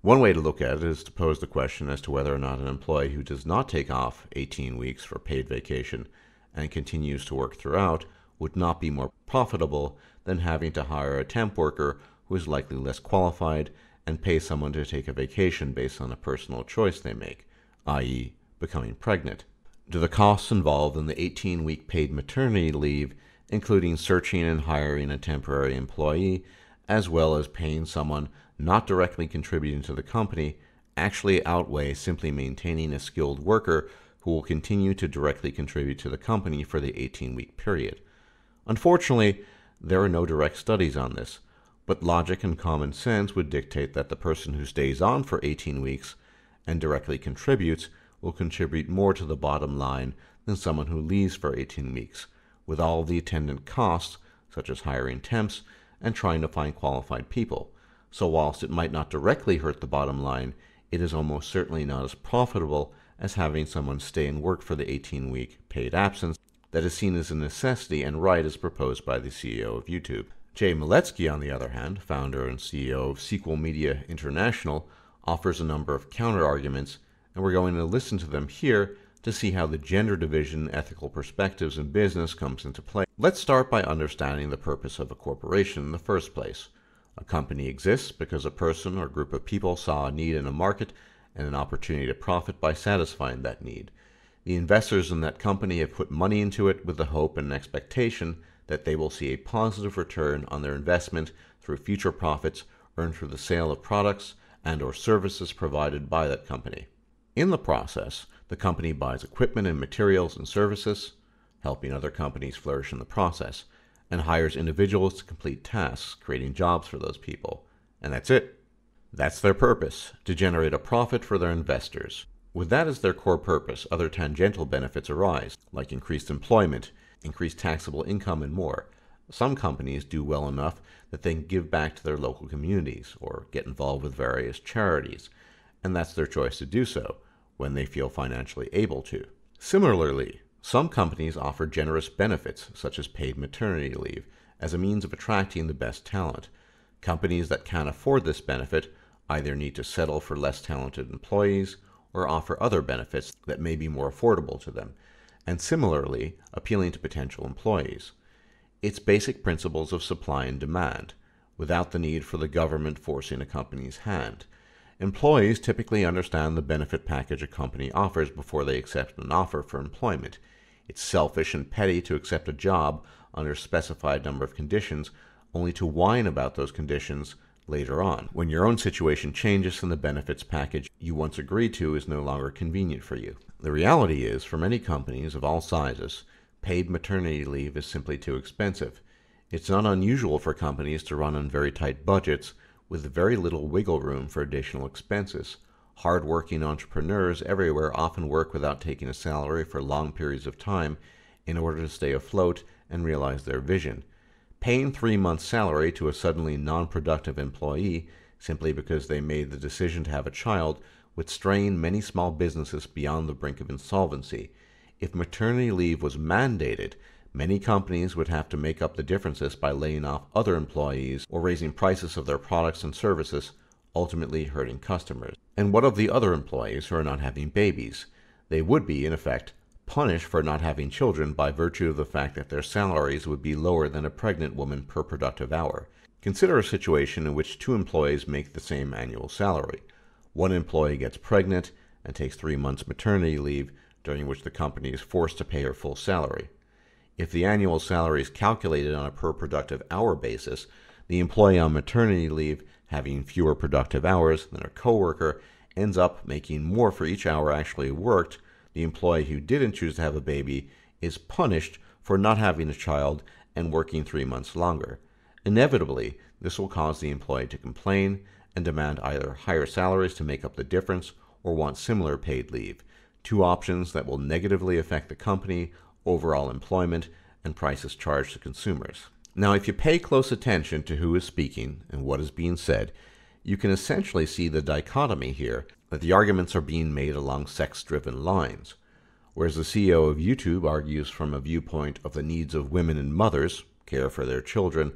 One way to look at it is to pose the question as to whether or not an employee who does not take off 18 weeks for paid vacation and continues to work throughout would not be more profitable than having to hire a temp worker who is likely less qualified and pay someone to take a vacation based on a personal choice they make, i.e., becoming pregnant. Do the costs involved in the 18 week paid maternity leave, including searching and hiring a temporary employee, as well as paying someone not directly contributing to the company, actually outweigh simply maintaining a skilled worker who will continue to directly contribute to the company for the 18 week period? Unfortunately, there are no direct studies on this, but logic and common sense would dictate that the person who stays on for 18 weeks and directly contributes will contribute more to the bottom line than someone who leaves for 18 weeks, with all the attendant costs, such as hiring temps and trying to find qualified people. So, whilst it might not directly hurt the bottom line, it is almost certainly not as profitable as having someone stay and work for the 18 week paid absence that is seen as a necessity and right as proposed by the CEO of YouTube. Jay Miletsky, on the other hand, founder and CEO of Sequel Media International, offers a number of counterarguments and we're going to listen to them here to see how the gender division, ethical perspectives and business comes into play. Let's start by understanding the purpose of a corporation in the first place. A company exists because a person or group of people saw a need in a market and an opportunity to profit by satisfying that need. The investors in that company have put money into it with the hope and expectation that they will see a positive return on their investment through future profits earned through the sale of products and or services provided by that company. In the process, the company buys equipment and materials and services, helping other companies flourish in the process, and hires individuals to complete tasks, creating jobs for those people. And that's it. That's their purpose, to generate a profit for their investors. With that as their core purpose, other tangential benefits arise, like increased employment, increased taxable income, and more. Some companies do well enough that they can give back to their local communities or get involved with various charities, and that's their choice to do so when they feel financially able to. Similarly, some companies offer generous benefits, such as paid maternity leave, as a means of attracting the best talent. Companies that can't afford this benefit either need to settle for less talented employees or offer other benefits that may be more affordable to them, and similarly appealing to potential employees. It's basic principles of supply and demand, without the need for the government forcing a company's hand. Employees typically understand the benefit package a company offers before they accept an offer for employment. It's selfish and petty to accept a job under a specified number of conditions, only to whine about those conditions later on, when your own situation changes and the benefits package you once agreed to is no longer convenient for you. The reality is, for many companies of all sizes, paid maternity leave is simply too expensive. It's not unusual for companies to run on very tight budgets with very little wiggle room for additional expenses. Hard-working entrepreneurs everywhere often work without taking a salary for long periods of time in order to stay afloat and realize their vision. Paying three months' salary to a suddenly non productive employee simply because they made the decision to have a child would strain many small businesses beyond the brink of insolvency. If maternity leave was mandated, Many companies would have to make up the differences by laying off other employees or raising prices of their products and services, ultimately hurting customers. And what of the other employees who are not having babies? They would be, in effect, punished for not having children by virtue of the fact that their salaries would be lower than a pregnant woman per productive hour. Consider a situation in which two employees make the same annual salary. One employee gets pregnant and takes three months maternity leave, during which the company is forced to pay her full salary. If the annual salary is calculated on a per productive hour basis, the employee on maternity leave, having fewer productive hours than a coworker, ends up making more for each hour actually worked. The employee who didn't choose to have a baby is punished for not having a child and working three months longer. Inevitably, this will cause the employee to complain and demand either higher salaries to make up the difference or want similar paid leave, two options that will negatively affect the company overall employment, and prices charged to consumers. Now, if you pay close attention to who is speaking and what is being said, you can essentially see the dichotomy here that the arguments are being made along sex driven lines. Whereas the CEO of YouTube argues from a viewpoint of the needs of women and mothers, care for their children,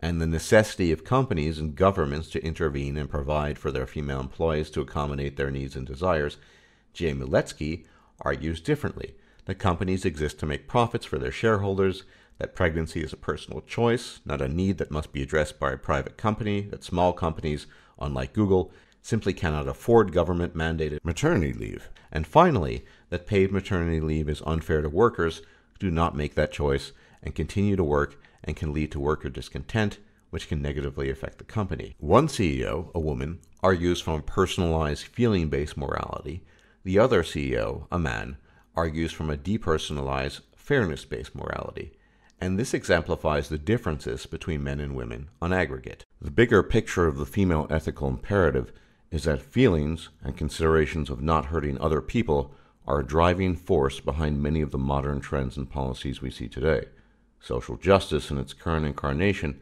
and the necessity of companies and governments to intervene and provide for their female employees to accommodate their needs and desires, Jay Miletsky argues differently that companies exist to make profits for their shareholders, that pregnancy is a personal choice, not a need that must be addressed by a private company, that small companies, unlike Google, simply cannot afford government mandated maternity leave, and finally, that paid maternity leave is unfair to workers who do not make that choice and continue to work and can lead to worker discontent, which can negatively affect the company. One CEO, a woman, argues from a personalized feeling based morality. The other CEO, a man, argues from a depersonalized, fairness based morality, and this exemplifies the differences between men and women on aggregate. The bigger picture of the female ethical imperative is that feelings and considerations of not hurting other people are a driving force behind many of the modern trends and policies we see today. Social justice in its current incarnation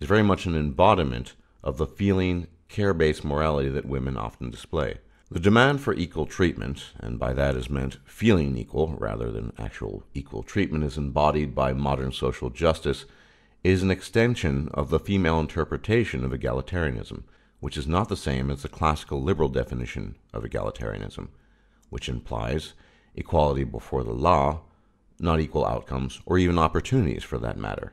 is very much an embodiment of the feeling, care based morality that women often display. The demand for equal treatment, and by that is meant feeling equal rather than actual equal treatment, is embodied by modern social justice, is an extension of the female interpretation of egalitarianism, which is not the same as the classical liberal definition of egalitarianism, which implies equality before the law, not equal outcomes or even opportunities for that matter.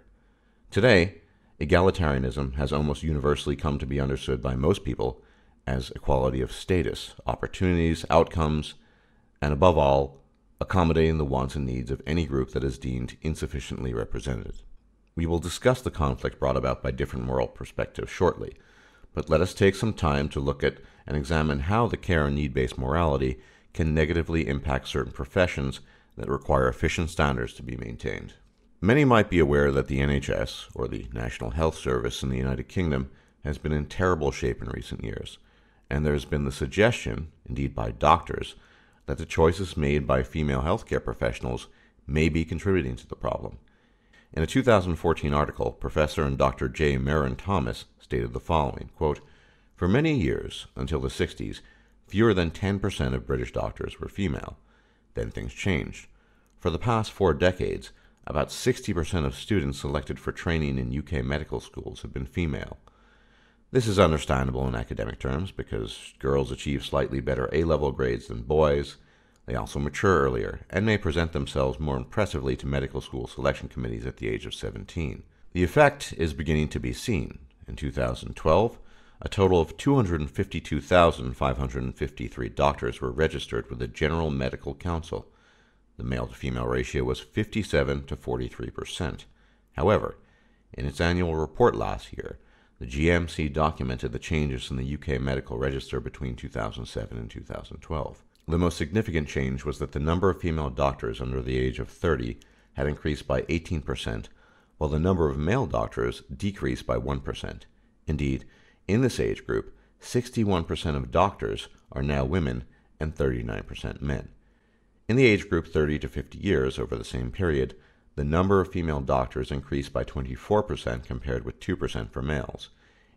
Today, egalitarianism has almost universally come to be understood by most people as equality of status, opportunities, outcomes, and above all, accommodating the wants and needs of any group that is deemed insufficiently represented. We will discuss the conflict brought about by different moral perspectives shortly, but let us take some time to look at and examine how the care and need based morality can negatively impact certain professions that require efficient standards to be maintained. Many might be aware that the NHS, or the National Health Service in the United Kingdom, has been in terrible shape in recent years and there's been the suggestion, indeed by doctors, that the choices made by female healthcare professionals may be contributing to the problem. In a 2014 article, Professor and Dr. J. Meirion Thomas stated the following quote, For many years, until the 60s, fewer than 10% of British doctors were female. Then things changed. For the past four decades, about 60% of students selected for training in UK medical schools have been female. This is understandable in academic terms because girls achieve slightly better A level grades than boys. They also mature earlier and may present themselves more impressively to medical school selection committees at the age of 17. The effect is beginning to be seen. In 2012, a total of 252,553 doctors were registered with the General Medical Council. The male to female ratio was 57 to 43 percent. However, in its annual report last year, the GMC documented the changes in the UK medical register between 2007 and 2012. The most significant change was that the number of female doctors under the age of 30 had increased by 18%, while the number of male doctors decreased by 1%. Indeed, in this age group, 61% of doctors are now women and 39% men. In the age group 30 to 50 years over the same period, the number of female doctors increased by 24% compared with 2% for males.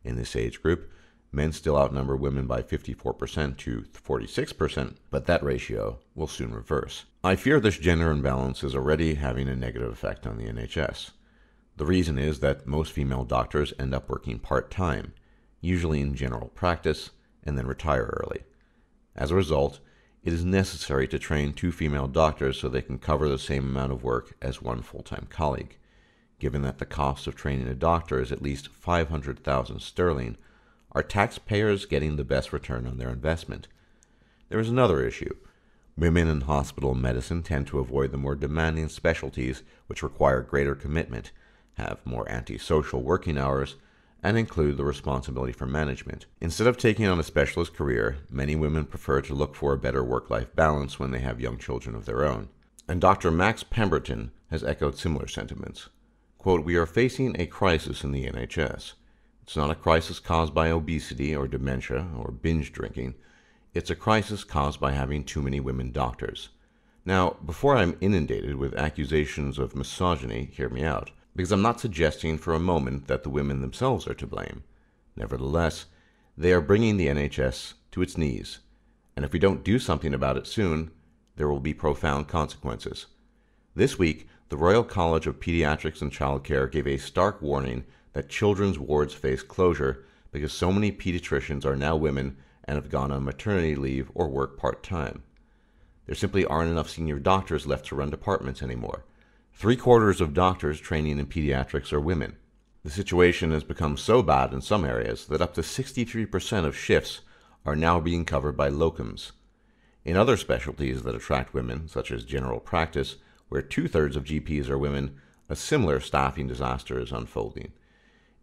In this age group, Men still outnumber women by 54% to 46%, but that ratio will soon reverse. I fear this gender imbalance is already having a negative effect on the NHS. The reason is that most female doctors end up working part time, usually in general practice, and then retire early. As a result, it is necessary to train two female doctors so they can cover the same amount of work as one full time colleague. Given that the cost of training a doctor is at least 500,000 sterling, are taxpayers getting the best return on their investment? There is another issue. Women in hospital medicine tend to avoid the more demanding specialties which require greater commitment, have more antisocial working hours, and include the responsibility for management. Instead of taking on a specialist career, many women prefer to look for a better work life balance when they have young children of their own. And Dr. Max Pemberton has echoed similar sentiments. Quote, We are facing a crisis in the NHS. It's not a crisis caused by obesity or dementia or binge drinking. It's a crisis caused by having too many women doctors. Now, before I'm inundated with accusations of misogyny, hear me out because I'm not suggesting for a moment that the women themselves are to blame. Nevertheless, they are bringing the NHS to its knees, and if we don't do something about it soon, there will be profound consequences. This week, the Royal College of Pediatrics and Childcare gave a stark warning that children's wards face closure because so many pediatricians are now women and have gone on maternity leave or work part time. There simply aren't enough senior doctors left to run departments anymore Three quarters of doctors training in pediatrics are women. The situation has become so bad in some areas that up to 63% of shifts are now being covered by locums. In other specialties that attract women, such as general practice, where two thirds of GPs are women, a similar staffing disaster is unfolding.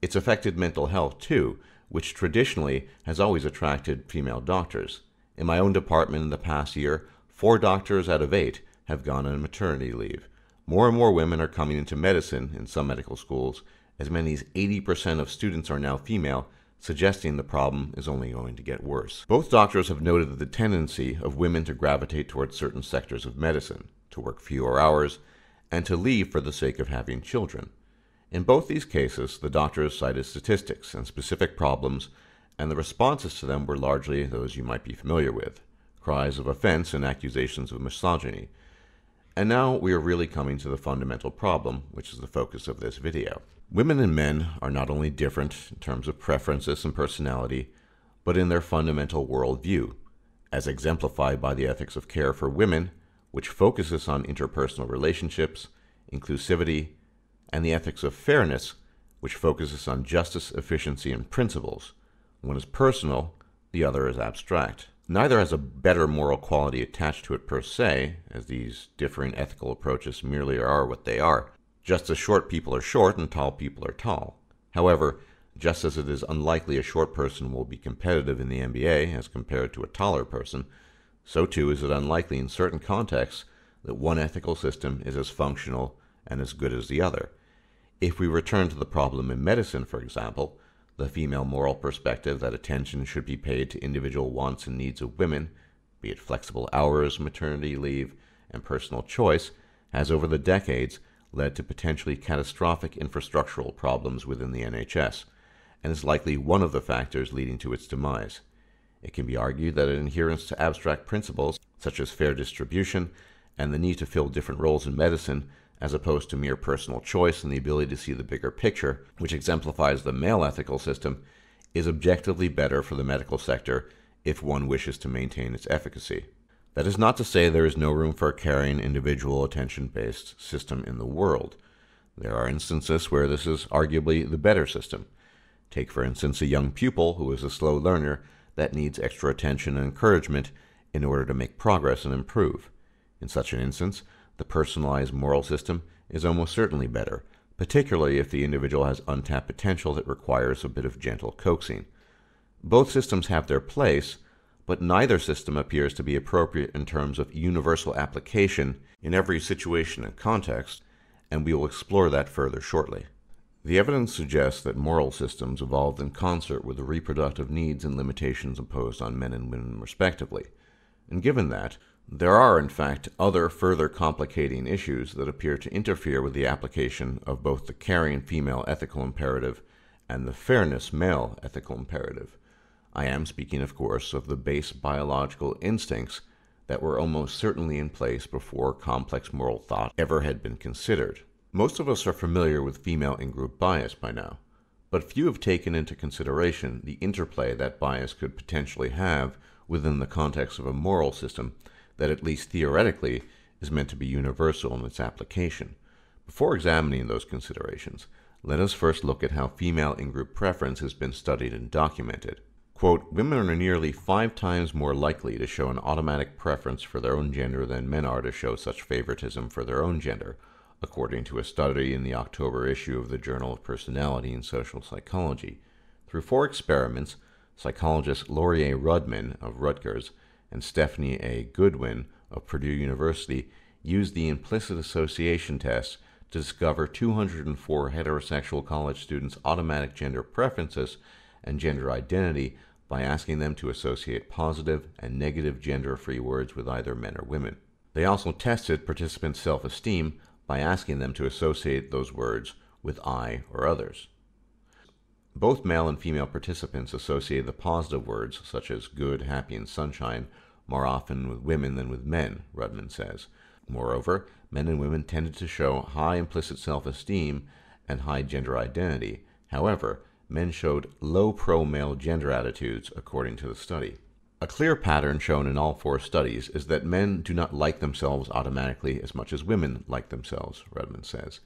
It's affected mental health too, which traditionally has always attracted female doctors. In my own department in the past year, four doctors out of eight have gone on maternity leave. More and more women are coming into medicine in some medical schools. As many as 80% of students are now female, suggesting the problem is only going to get worse. Both doctors have noted the tendency of women to gravitate towards certain sectors of medicine, to work fewer hours, and to leave for the sake of having children. In both these cases, the doctors cited statistics and specific problems, and the responses to them were largely those you might be familiar with cries of offense and accusations of misogyny. And now we are really coming to the fundamental problem, which is the focus of this video. Women and men are not only different in terms of preferences and personality, but in their fundamental worldview, as exemplified by the ethics of care for women, which focuses on interpersonal relationships, inclusivity, and the ethics of fairness, which focuses on justice, efficiency, and principles. One is personal, the other is abstract. Neither has a better moral quality attached to it per se, as these differing ethical approaches merely are what they are, just as short people are short and tall people are tall. However, just as it is unlikely a short person will be competitive in the NBA as compared to a taller person, so too is it unlikely in certain contexts that one ethical system is as functional and as good as the other. If we return to the problem in medicine, for example, the female moral perspective that attention should be paid to individual wants and needs of women, be it flexible hours, maternity leave, and personal choice, has over the decades led to potentially catastrophic infrastructural problems within the NHS, and is likely one of the factors leading to its demise. It can be argued that an adherence to abstract principles, such as fair distribution and the need to fill different roles in medicine, as opposed to mere personal choice and the ability to see the bigger picture, which exemplifies the male ethical system, is objectively better for the medical sector if one wishes to maintain its efficacy. That is not to say there is no room for a caring, individual, attention based system in the world. There are instances where this is arguably the better system. Take, for instance, a young pupil who is a slow learner that needs extra attention and encouragement in order to make progress and improve. In such an instance, the personalized moral system is almost certainly better, particularly if the individual has untapped potential that requires a bit of gentle coaxing. Both systems have their place, but neither system appears to be appropriate in terms of universal application in every situation and context, and we will explore that further shortly. The evidence suggests that moral systems evolved in concert with the reproductive needs and limitations imposed on men and women respectively. And given that, there are, in fact, other further complicating issues that appear to interfere with the application of both the caring female ethical imperative and the fairness male ethical imperative. I am speaking, of course, of the base biological instincts that were almost certainly in place before complex moral thought ever had been considered. Most of us are familiar with female in group bias by now, but few have taken into consideration the interplay that bias could potentially have within the context of a moral system that, at least theoretically, is meant to be universal in its application. Before examining those considerations, let us first look at how female in group preference has been studied and documented. Quote, women are nearly five times more likely to show an automatic preference for their own gender than men are to show such favoritism for their own gender, according to a study in the October issue of the Journal of Personality and Social Psychology. Through four experiments, psychologist Laurie Rudman of Rutgers and Stephanie A. Goodwin of Purdue University used the implicit association test to discover 204 heterosexual college students' automatic gender preferences and gender identity by asking them to associate positive and negative gender free words with either men or women. They also tested participants' self esteem by asking them to associate those words with I or others. Both male and female participants associated the positive words, such as good, happy, and sunshine, more often with women than with men, Rudman says. Moreover, men and women tended to show high implicit self esteem and high gender identity. However, men showed low pro male gender attitudes, according to the study. A clear pattern shown in all four studies is that men do not like themselves automatically as much as women like themselves, Rudman says.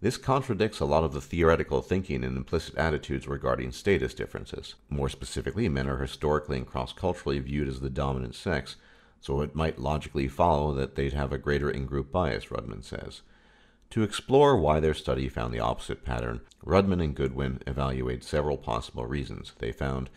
This contradicts a lot of the theoretical thinking and implicit attitudes regarding status differences. More specifically, men are historically and cross culturally viewed as the dominant sex, so it might logically follow that they'd have a greater in group bias, Rudman says. To explore why their study found the opposite pattern, Rudman and Goodwin evaluated several possible reasons. They found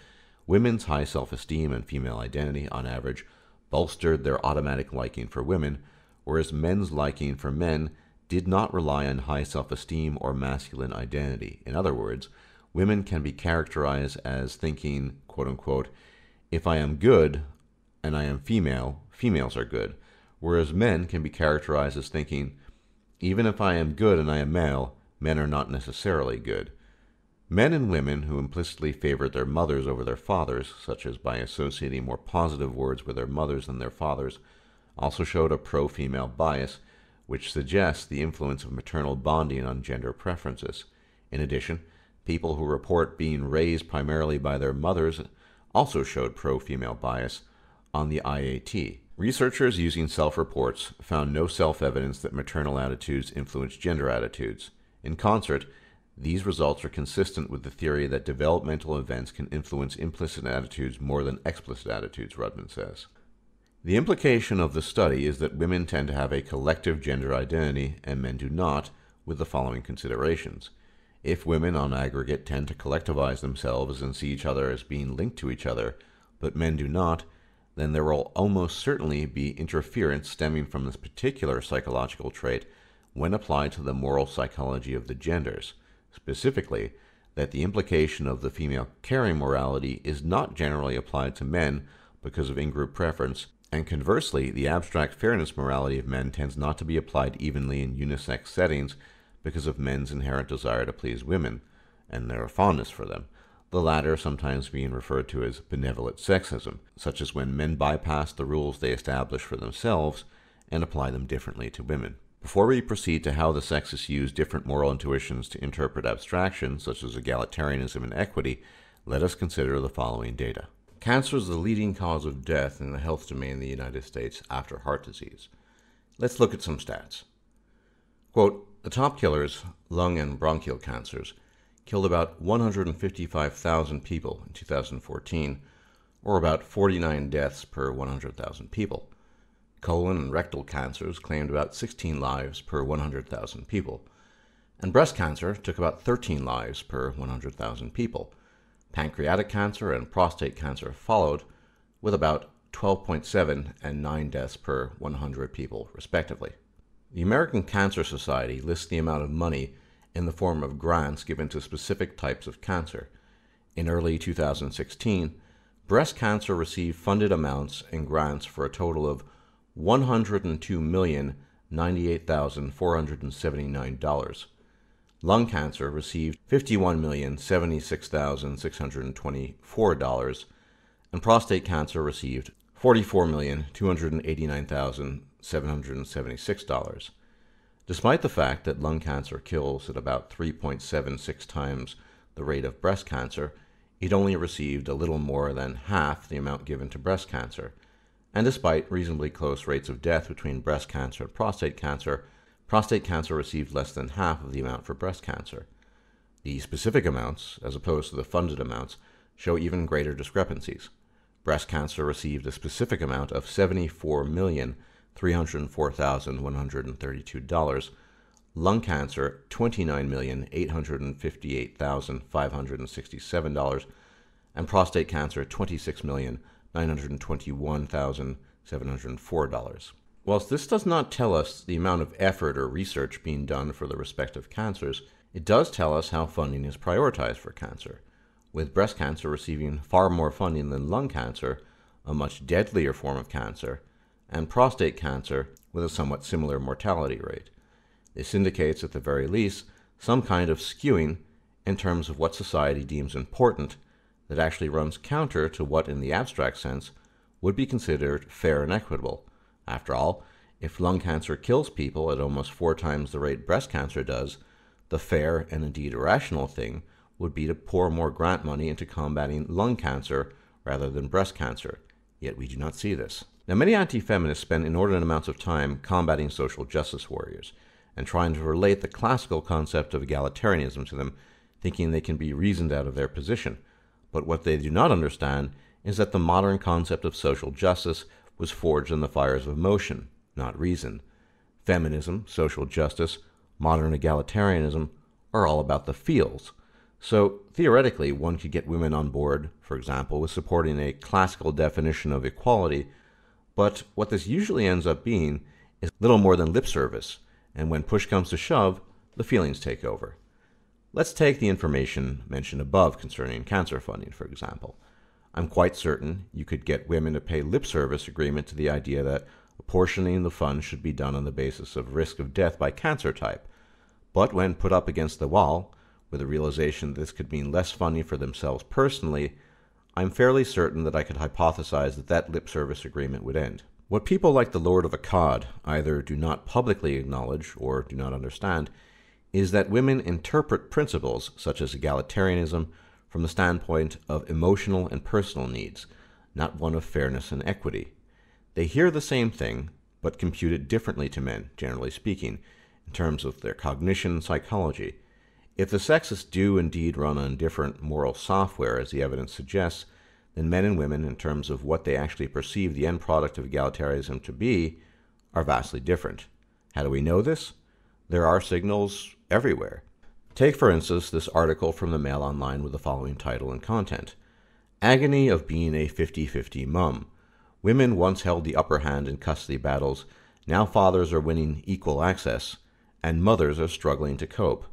women's high self esteem and female identity, on average, bolstered their automatic liking for women, whereas men's liking for men did not rely on high self esteem or masculine identity. In other words, women can be characterized as thinking, quote unquote, if I am good and I am female, females are good, whereas men can be characterized as thinking, even if I am good and I am male, men are not necessarily good. Men and women who implicitly favored their mothers over their fathers, such as by associating more positive words with their mothers than their fathers, also showed a pro female bias, which suggests the influence of maternal bonding on gender preferences. In addition, people who report being raised primarily by their mothers also showed pro female bias on the IAT. Researchers using self reports found no self evidence that maternal attitudes influence gender attitudes. In concert, these results are consistent with the theory that developmental events can influence implicit attitudes more than explicit attitudes, Rudman says. The implication of the study is that women tend to have a collective gender identity and men do not, with the following considerations. If women on aggregate tend to collectivize themselves and see each other as being linked to each other, but men do not, then there will almost certainly be interference stemming from this particular psychological trait when applied to the moral psychology of the genders, specifically, that the implication of the female caring morality is not generally applied to men because of in group preference, and conversely, the abstract fairness morality of men tends not to be applied evenly in unisex settings because of men's inherent desire to please women and their fondness for them the latter sometimes being referred to as benevolent sexism, such as when men bypass the rules they establish for themselves and apply them differently to women. Before we proceed to how the sexes use different moral intuitions to interpret abstractions such as egalitarianism and equity, let us consider the following data. Cancer is the leading cause of death in the health domain in the United States after heart disease. Let's look at some stats. Quote, the top killers, lung and bronchial cancers, killed about 155,000 people in 2014, or about 49 deaths per 100,000 people. Colon and rectal cancers claimed about 16 lives per 100,000 people. And breast cancer took about 13 lives per 100,000 people. Pancreatic cancer and prostate cancer followed, with about 12.7 and 9 deaths per 100 people, respectively. The American Cancer Society lists the amount of money in the form of grants given to specific types of cancer. In early 2016, breast cancer received funded amounts and grants for a total of $102,098,479. Lung cancer received $51,076,624, and prostate cancer received $44,289,776. Despite the fact that lung cancer kills at about 3.76 times the rate of breast cancer, it only received a little more than half the amount given to breast cancer. And despite reasonably close rates of death between breast cancer and prostate cancer, prostate cancer received less than half of the amount for breast cancer. The specific amounts, as opposed to the funded amounts, show even greater discrepancies. Breast cancer received a specific amount of $74,304,132, lung cancer $29,858,567, and prostate cancer $26,921,704. Whilst this does not tell us the amount of effort or research being done for the respective cancers, it does tell us how funding is prioritized for cancer with breast cancer receiving far more funding than lung cancer, a much deadlier form of cancer, and prostate cancer with a somewhat similar mortality rate. This indicates, at the very least, some kind of skewing in terms of what society deems important that actually runs counter to what, in the abstract sense, would be considered fair and equitable. After all, if lung cancer kills people at almost four times the rate breast cancer does, the fair and indeed rational thing would be to pour more grant money into combating lung cancer rather than breast cancer. Yet we do not see this. Now, many anti feminists spend inordinate amounts of time combating social justice warriors and trying to relate the classical concept of egalitarianism to them, thinking they can be reasoned out of their position. But what they do not understand is that the modern concept of social justice was forged in the fires of emotion, not reason. Feminism, social justice, modern egalitarianism are all about the feels, so theoretically, one could get women on board, for example, with supporting a classical definition of equality, but what this usually ends up being is little more than lip service, and when push comes to shove, the feelings take over. Let's take the information mentioned above concerning cancer funding, for example. I'm quite certain you could get women to pay lip service agreement to the idea that apportioning the funds should be done on the basis of risk of death by cancer type. But when put up against the wall, with the realization that this could mean less funding for themselves personally, I'm fairly certain that I could hypothesize that that lip service agreement would end. What people like the Lord of Akkad either do not publicly acknowledge or do not understand is that women interpret principles such as egalitarianism from the standpoint of emotional and personal needs, not one of fairness and equity. They hear the same thing, but compute it differently to men, generally speaking, in terms of their cognition and psychology if the sexes do indeed run on different moral software, as the evidence suggests, then men and women, in terms of what they actually perceive the end product of egalitarianism to be, are vastly different. How do we know this? There are signals everywhere. Take, for instance, this article from the Mail Online with the following title and content Agony of Being a 50 50 Mum. Women once held the upper hand in custody battles, now fathers are winning equal access, and mothers are struggling to cope.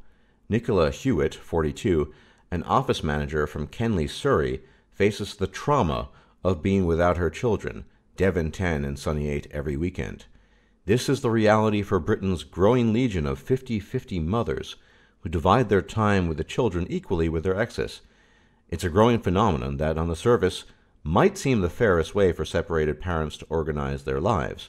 Nicola Hewitt, 42, an office manager from Kenley, Surrey, faces the trauma of being without her children, Devon 10 and Sunny 8 every weekend. This is the reality for Britain's growing legion of 50 50 mothers who divide their time with the children equally with their exes. It's a growing phenomenon that, on the surface, might seem the fairest way for separated parents to organize their lives,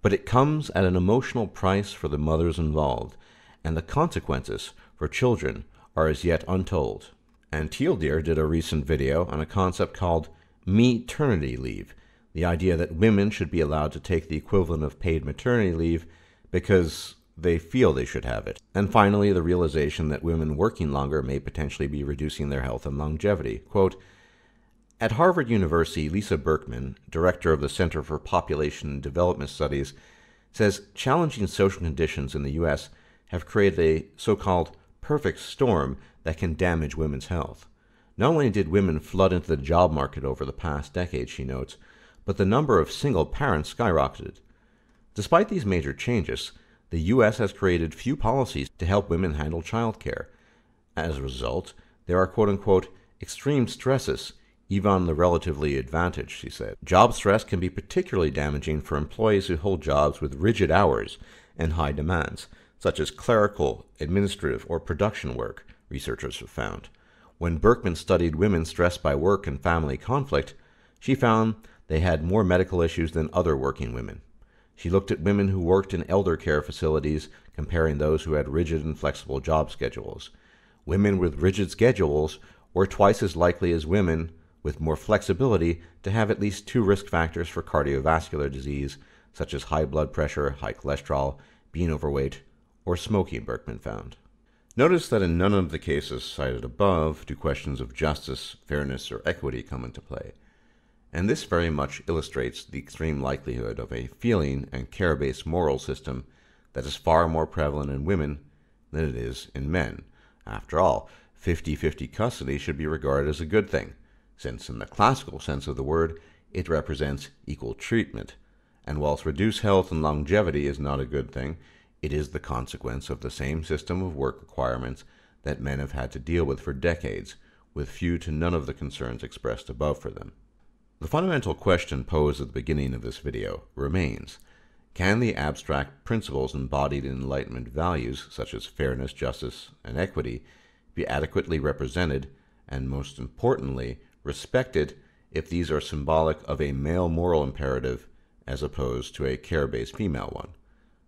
but it comes at an emotional price for the mothers involved, and the consequences for children are as yet untold. And Teal'c did a recent video on a concept called me-ternity leave, the idea that women should be allowed to take the equivalent of paid maternity leave because they feel they should have it. And finally, the realization that women working longer may potentially be reducing their health and longevity. Quote, at Harvard University, Lisa Berkman, director of the Center for Population and Development Studies, says challenging social conditions in the U.S. have created a so called perfect storm that can damage women's health. Not only did women flood into the job market over the past decade, she notes, but the number of single parents skyrocketed. Despite these major changes, the U.S. has created few policies to help women handle childcare. As a result, there are quote unquote extreme stresses, even on the relatively advantaged, she said. Job stress can be particularly damaging for employees who hold jobs with rigid hours and high demands, such as clerical, administrative, or production work, researchers have found. When Berkman studied women stressed by work and family conflict, She found they had more medical issues than other working women. She looked at women who worked in elder care facilities, comparing those who had rigid and flexible job schedules. Women with rigid schedules were twice as likely as women with more flexibility to have at least two risk factors for cardiovascular disease, such as high blood pressure, high cholesterol, being overweight, or smoking, Berkman found. Notice that in none of the cases cited above do questions of justice, fairness, or equity come into play. And this very much illustrates the extreme likelihood of a feeling and care based moral system that is far more prevalent in women than it is in men. After all, 50 50 custody should be regarded as a good thing, since, in the classical sense of the word, it represents equal treatment. And whilst reduced health and longevity is not a good thing, it is the consequence of the same system of work requirements that men have had to deal with for decades, with few to none of the concerns expressed above for them. The fundamental question posed at the beginning of this video remains Can the abstract principles embodied in Enlightenment values, such as fairness, justice, and equity, be adequately represented, and most importantly, respected if these are symbolic of a male moral imperative as opposed to a care based female one.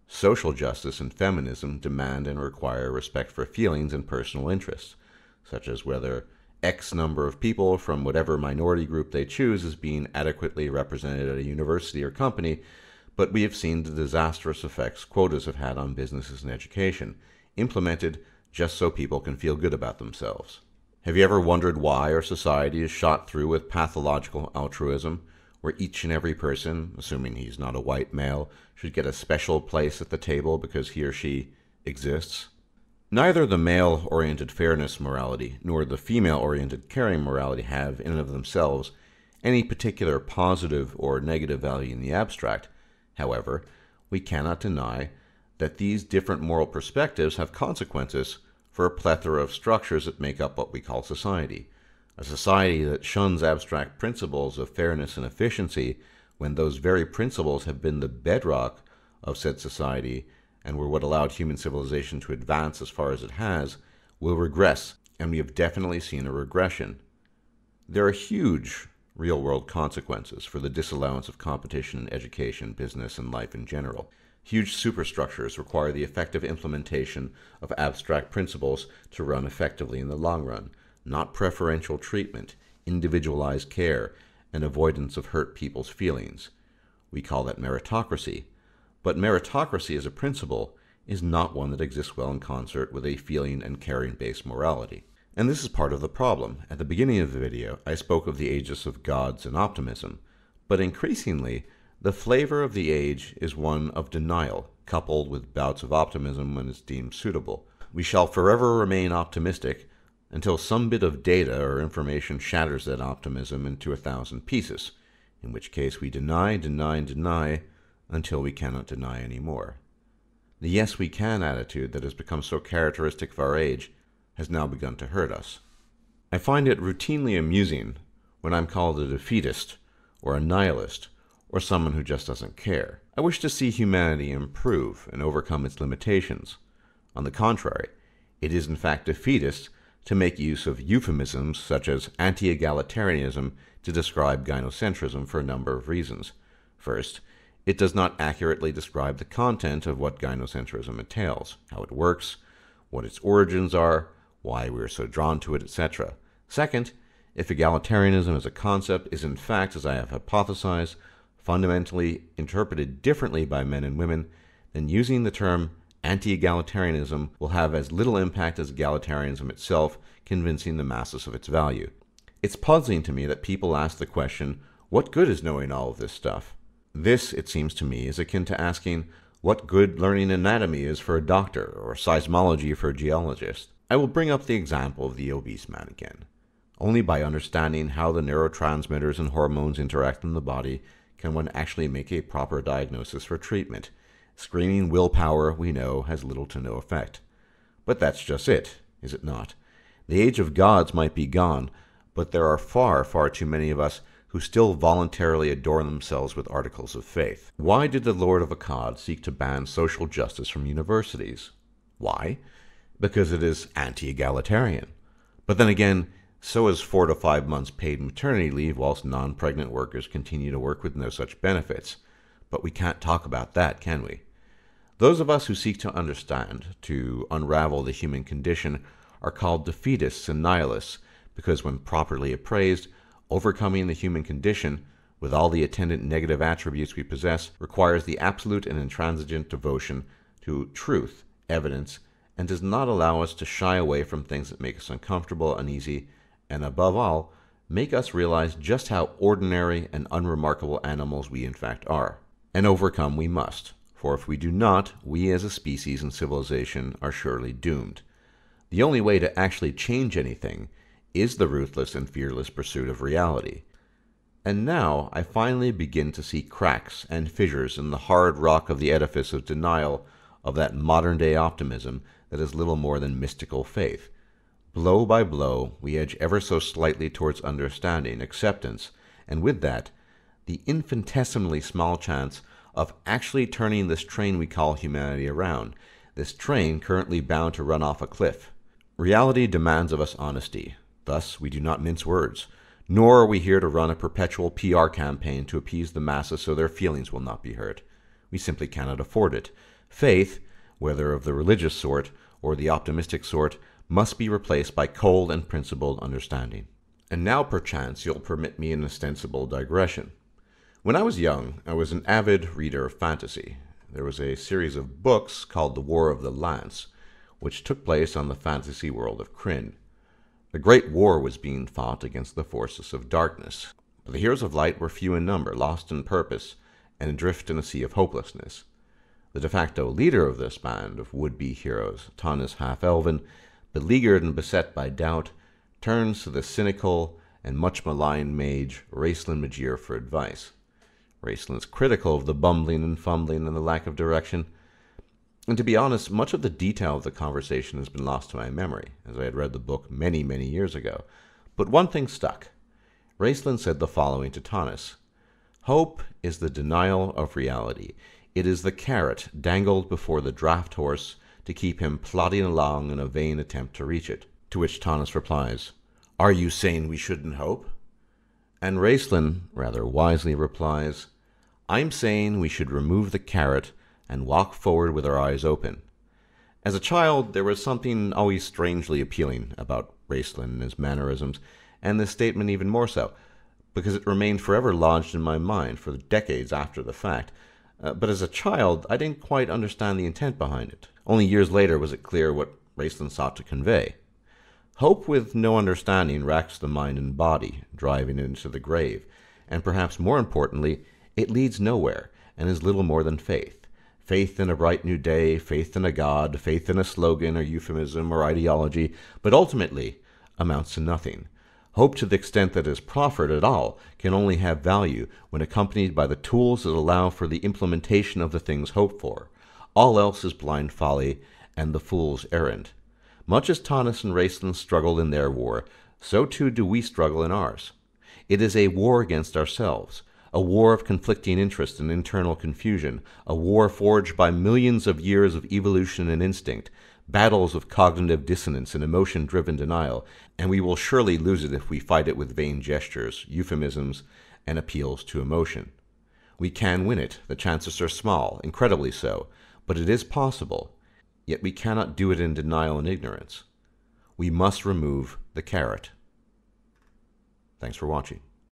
Social justice and feminism demand and require respect for feelings and personal interests, such as whether X number of people from whatever minority group they choose is being adequately represented at a university or company, but we have seen the disastrous effects quotas have had on businesses and education, implemented just so people can feel good about themselves. Have you ever wondered why our society is shot through with pathological altruism, where each and every person, assuming he's not a white male, should get a special place at the table because he or she exists? Neither the male oriented fairness morality nor the female oriented caring morality have, in and of themselves, any particular positive or negative value in the abstract. However, we cannot deny that these different moral perspectives have consequences for a plethora of structures that make up what we call society. A society that shuns abstract principles of fairness and efficiency when those very principles have been the bedrock of said society and were what allowed human civilization to advance as far as it has, will regress, and we have definitely seen a regression. There are huge real world consequences for the disallowance of competition in education, business, and life in general. Huge superstructures require the effective implementation of abstract principles to run effectively in the long run, not preferential treatment, individualized care, and avoidance of hurt people's feelings. We call that meritocracy. But meritocracy as a principle is not one that exists well in concert with a feeling and caring based morality. And this is part of the problem. At the beginning of the video, I spoke of the ages of gods and optimism, but increasingly, the flavor of the age is one of denial, coupled with bouts of optimism when it's deemed suitable. We shall forever remain optimistic until some bit of data or information shatters that optimism into a thousand pieces, in which case we deny, deny, deny until we cannot deny any more. The yes we can attitude that has become so characteristic of our age has now begun to hurt us. I find it routinely amusing when I'm called a defeatist or a nihilist or someone who just doesn't care. I wish to see humanity improve and overcome its limitations. On the contrary, it is in fact defeatist to make use of euphemisms such as anti egalitarianism to describe gynocentrism for a number of reasons. First, it does not accurately describe the content of what gynocentrism entails, how it works, what its origins are, why we are so drawn to it, etc. Second, if egalitarianism as a concept is in fact, as I have hypothesized, fundamentally interpreted differently by men and women, then using the term anti egalitarianism will have as little impact as egalitarianism itself, convincing the masses of its value. It's puzzling to me that people ask the question what good is knowing all of this stuff? This, it seems to me, is akin to asking what good learning anatomy is for a doctor or seismology for a geologist. I will bring up the example of the obese man again. Only by understanding how the neurotransmitters and hormones interact in the body can one actually make a proper diagnosis for treatment. Screaming willpower, we know, has little to no effect. But that's just it, is it not? The age of gods might be gone, but there are far, far too many of us who still voluntarily adorn themselves with articles of faith. Why did the Lord of Akkad seek to ban social justice from universities? Why? Because it is anti egalitarian. But then again, So is four to five months paid maternity leave, whilst non pregnant workers continue to work with no such benefits. But we can't talk about that, can we? Those of us who seek to understand, to unravel the human condition, are called defeatists and nihilists, because when properly appraised, overcoming the human condition, with all the attendant negative attributes we possess, requires the absolute and intransigent devotion to truth, evidence, and does not allow us to shy away from things that make us uncomfortable, uneasy, and above all, make us realize just how ordinary and unremarkable animals we in fact are. And overcome we must, for if we do not, we as a species and civilization are surely doomed. The only way to actually change anything is the ruthless and fearless pursuit of reality. And now I finally begin to see cracks and fissures in the hard rock of the edifice of denial of that modern day optimism that is little more than mystical faith. Blow by blow, we edge ever so slightly towards understanding, acceptance, and with that, the infinitesimally small chance of actually turning this train we call humanity around, this train currently bound to run off a cliff. Reality demands of us honesty. Thus, we do not mince words, nor are we here to run a perpetual PR campaign to appease the masses so their feelings will not be hurt. We simply cannot afford it. Faith, whether of the religious sort or the optimistic sort, must be replaced by cold and principled understanding. And now, perchance, you'll permit me an ostensible digression. When I was young, I was an avid reader of fantasy. There was a series of books called The War of the Lance, which took place on the fantasy world of Krynn. The great war was being fought against the forces of darkness, but the heroes of light were few in number, lost in purpose, and adrift in a sea of hopelessness. The de facto leader of this band of would be heroes, Tanis Half Elven, beleaguered and beset by doubt, turns to the cynical and much maligned mage Raistlin Majere for advice. Raistlin critical of the bumbling and fumbling and the lack of direction. And to be honest, much of the detail of the conversation has been lost to my memory, as I had read the book many, many years ago. But one thing stuck. Raistlin said the following to Tanis Hope is the denial of reality. It is the carrot dangled before the draft horse to keep him plodding along in a vain attempt to reach it. To which Tanis replies, Are you saying we shouldn't hope? And Raistlin rather wisely replies, I'm saying we should remove the carrot and walk forward with our eyes open. As a child, there was something always strangely appealing about Raistlin and his mannerisms, and this statement even more so, because it remained forever lodged in my mind for decades after the fact, uh, but as a child, I didn't quite understand the intent behind it. Only years later was it clear what Raistlin sought to convey. Hope with no understanding racks the mind and body, driving it into the grave, and perhaps more importantly, it leads nowhere, and is little more than faith. Faith in a bright new day, faith in a God, faith in a slogan or euphemism or ideology, but ultimately amounts to nothing. Hope to the extent that is proffered at all can only have value when accompanied by the tools that allow for the implementation of the things hoped for. All else is blind folly and the fool's errand. Much as Tanis and Raistlin struggled in their war, so too do we struggle in ours. It is a war against ourselves, a war of conflicting interest and internal confusion, a war forged by millions of years of evolution and instinct, battles of cognitive dissonance and emotion driven denial, and we will surely lose it if we fight it with vain gestures, euphemisms, and appeals to emotion. We can win it. The chances are small, incredibly so, but it is possible. Yet we cannot do it in denial and ignorance. We must remove the carrot. Thanks for watching.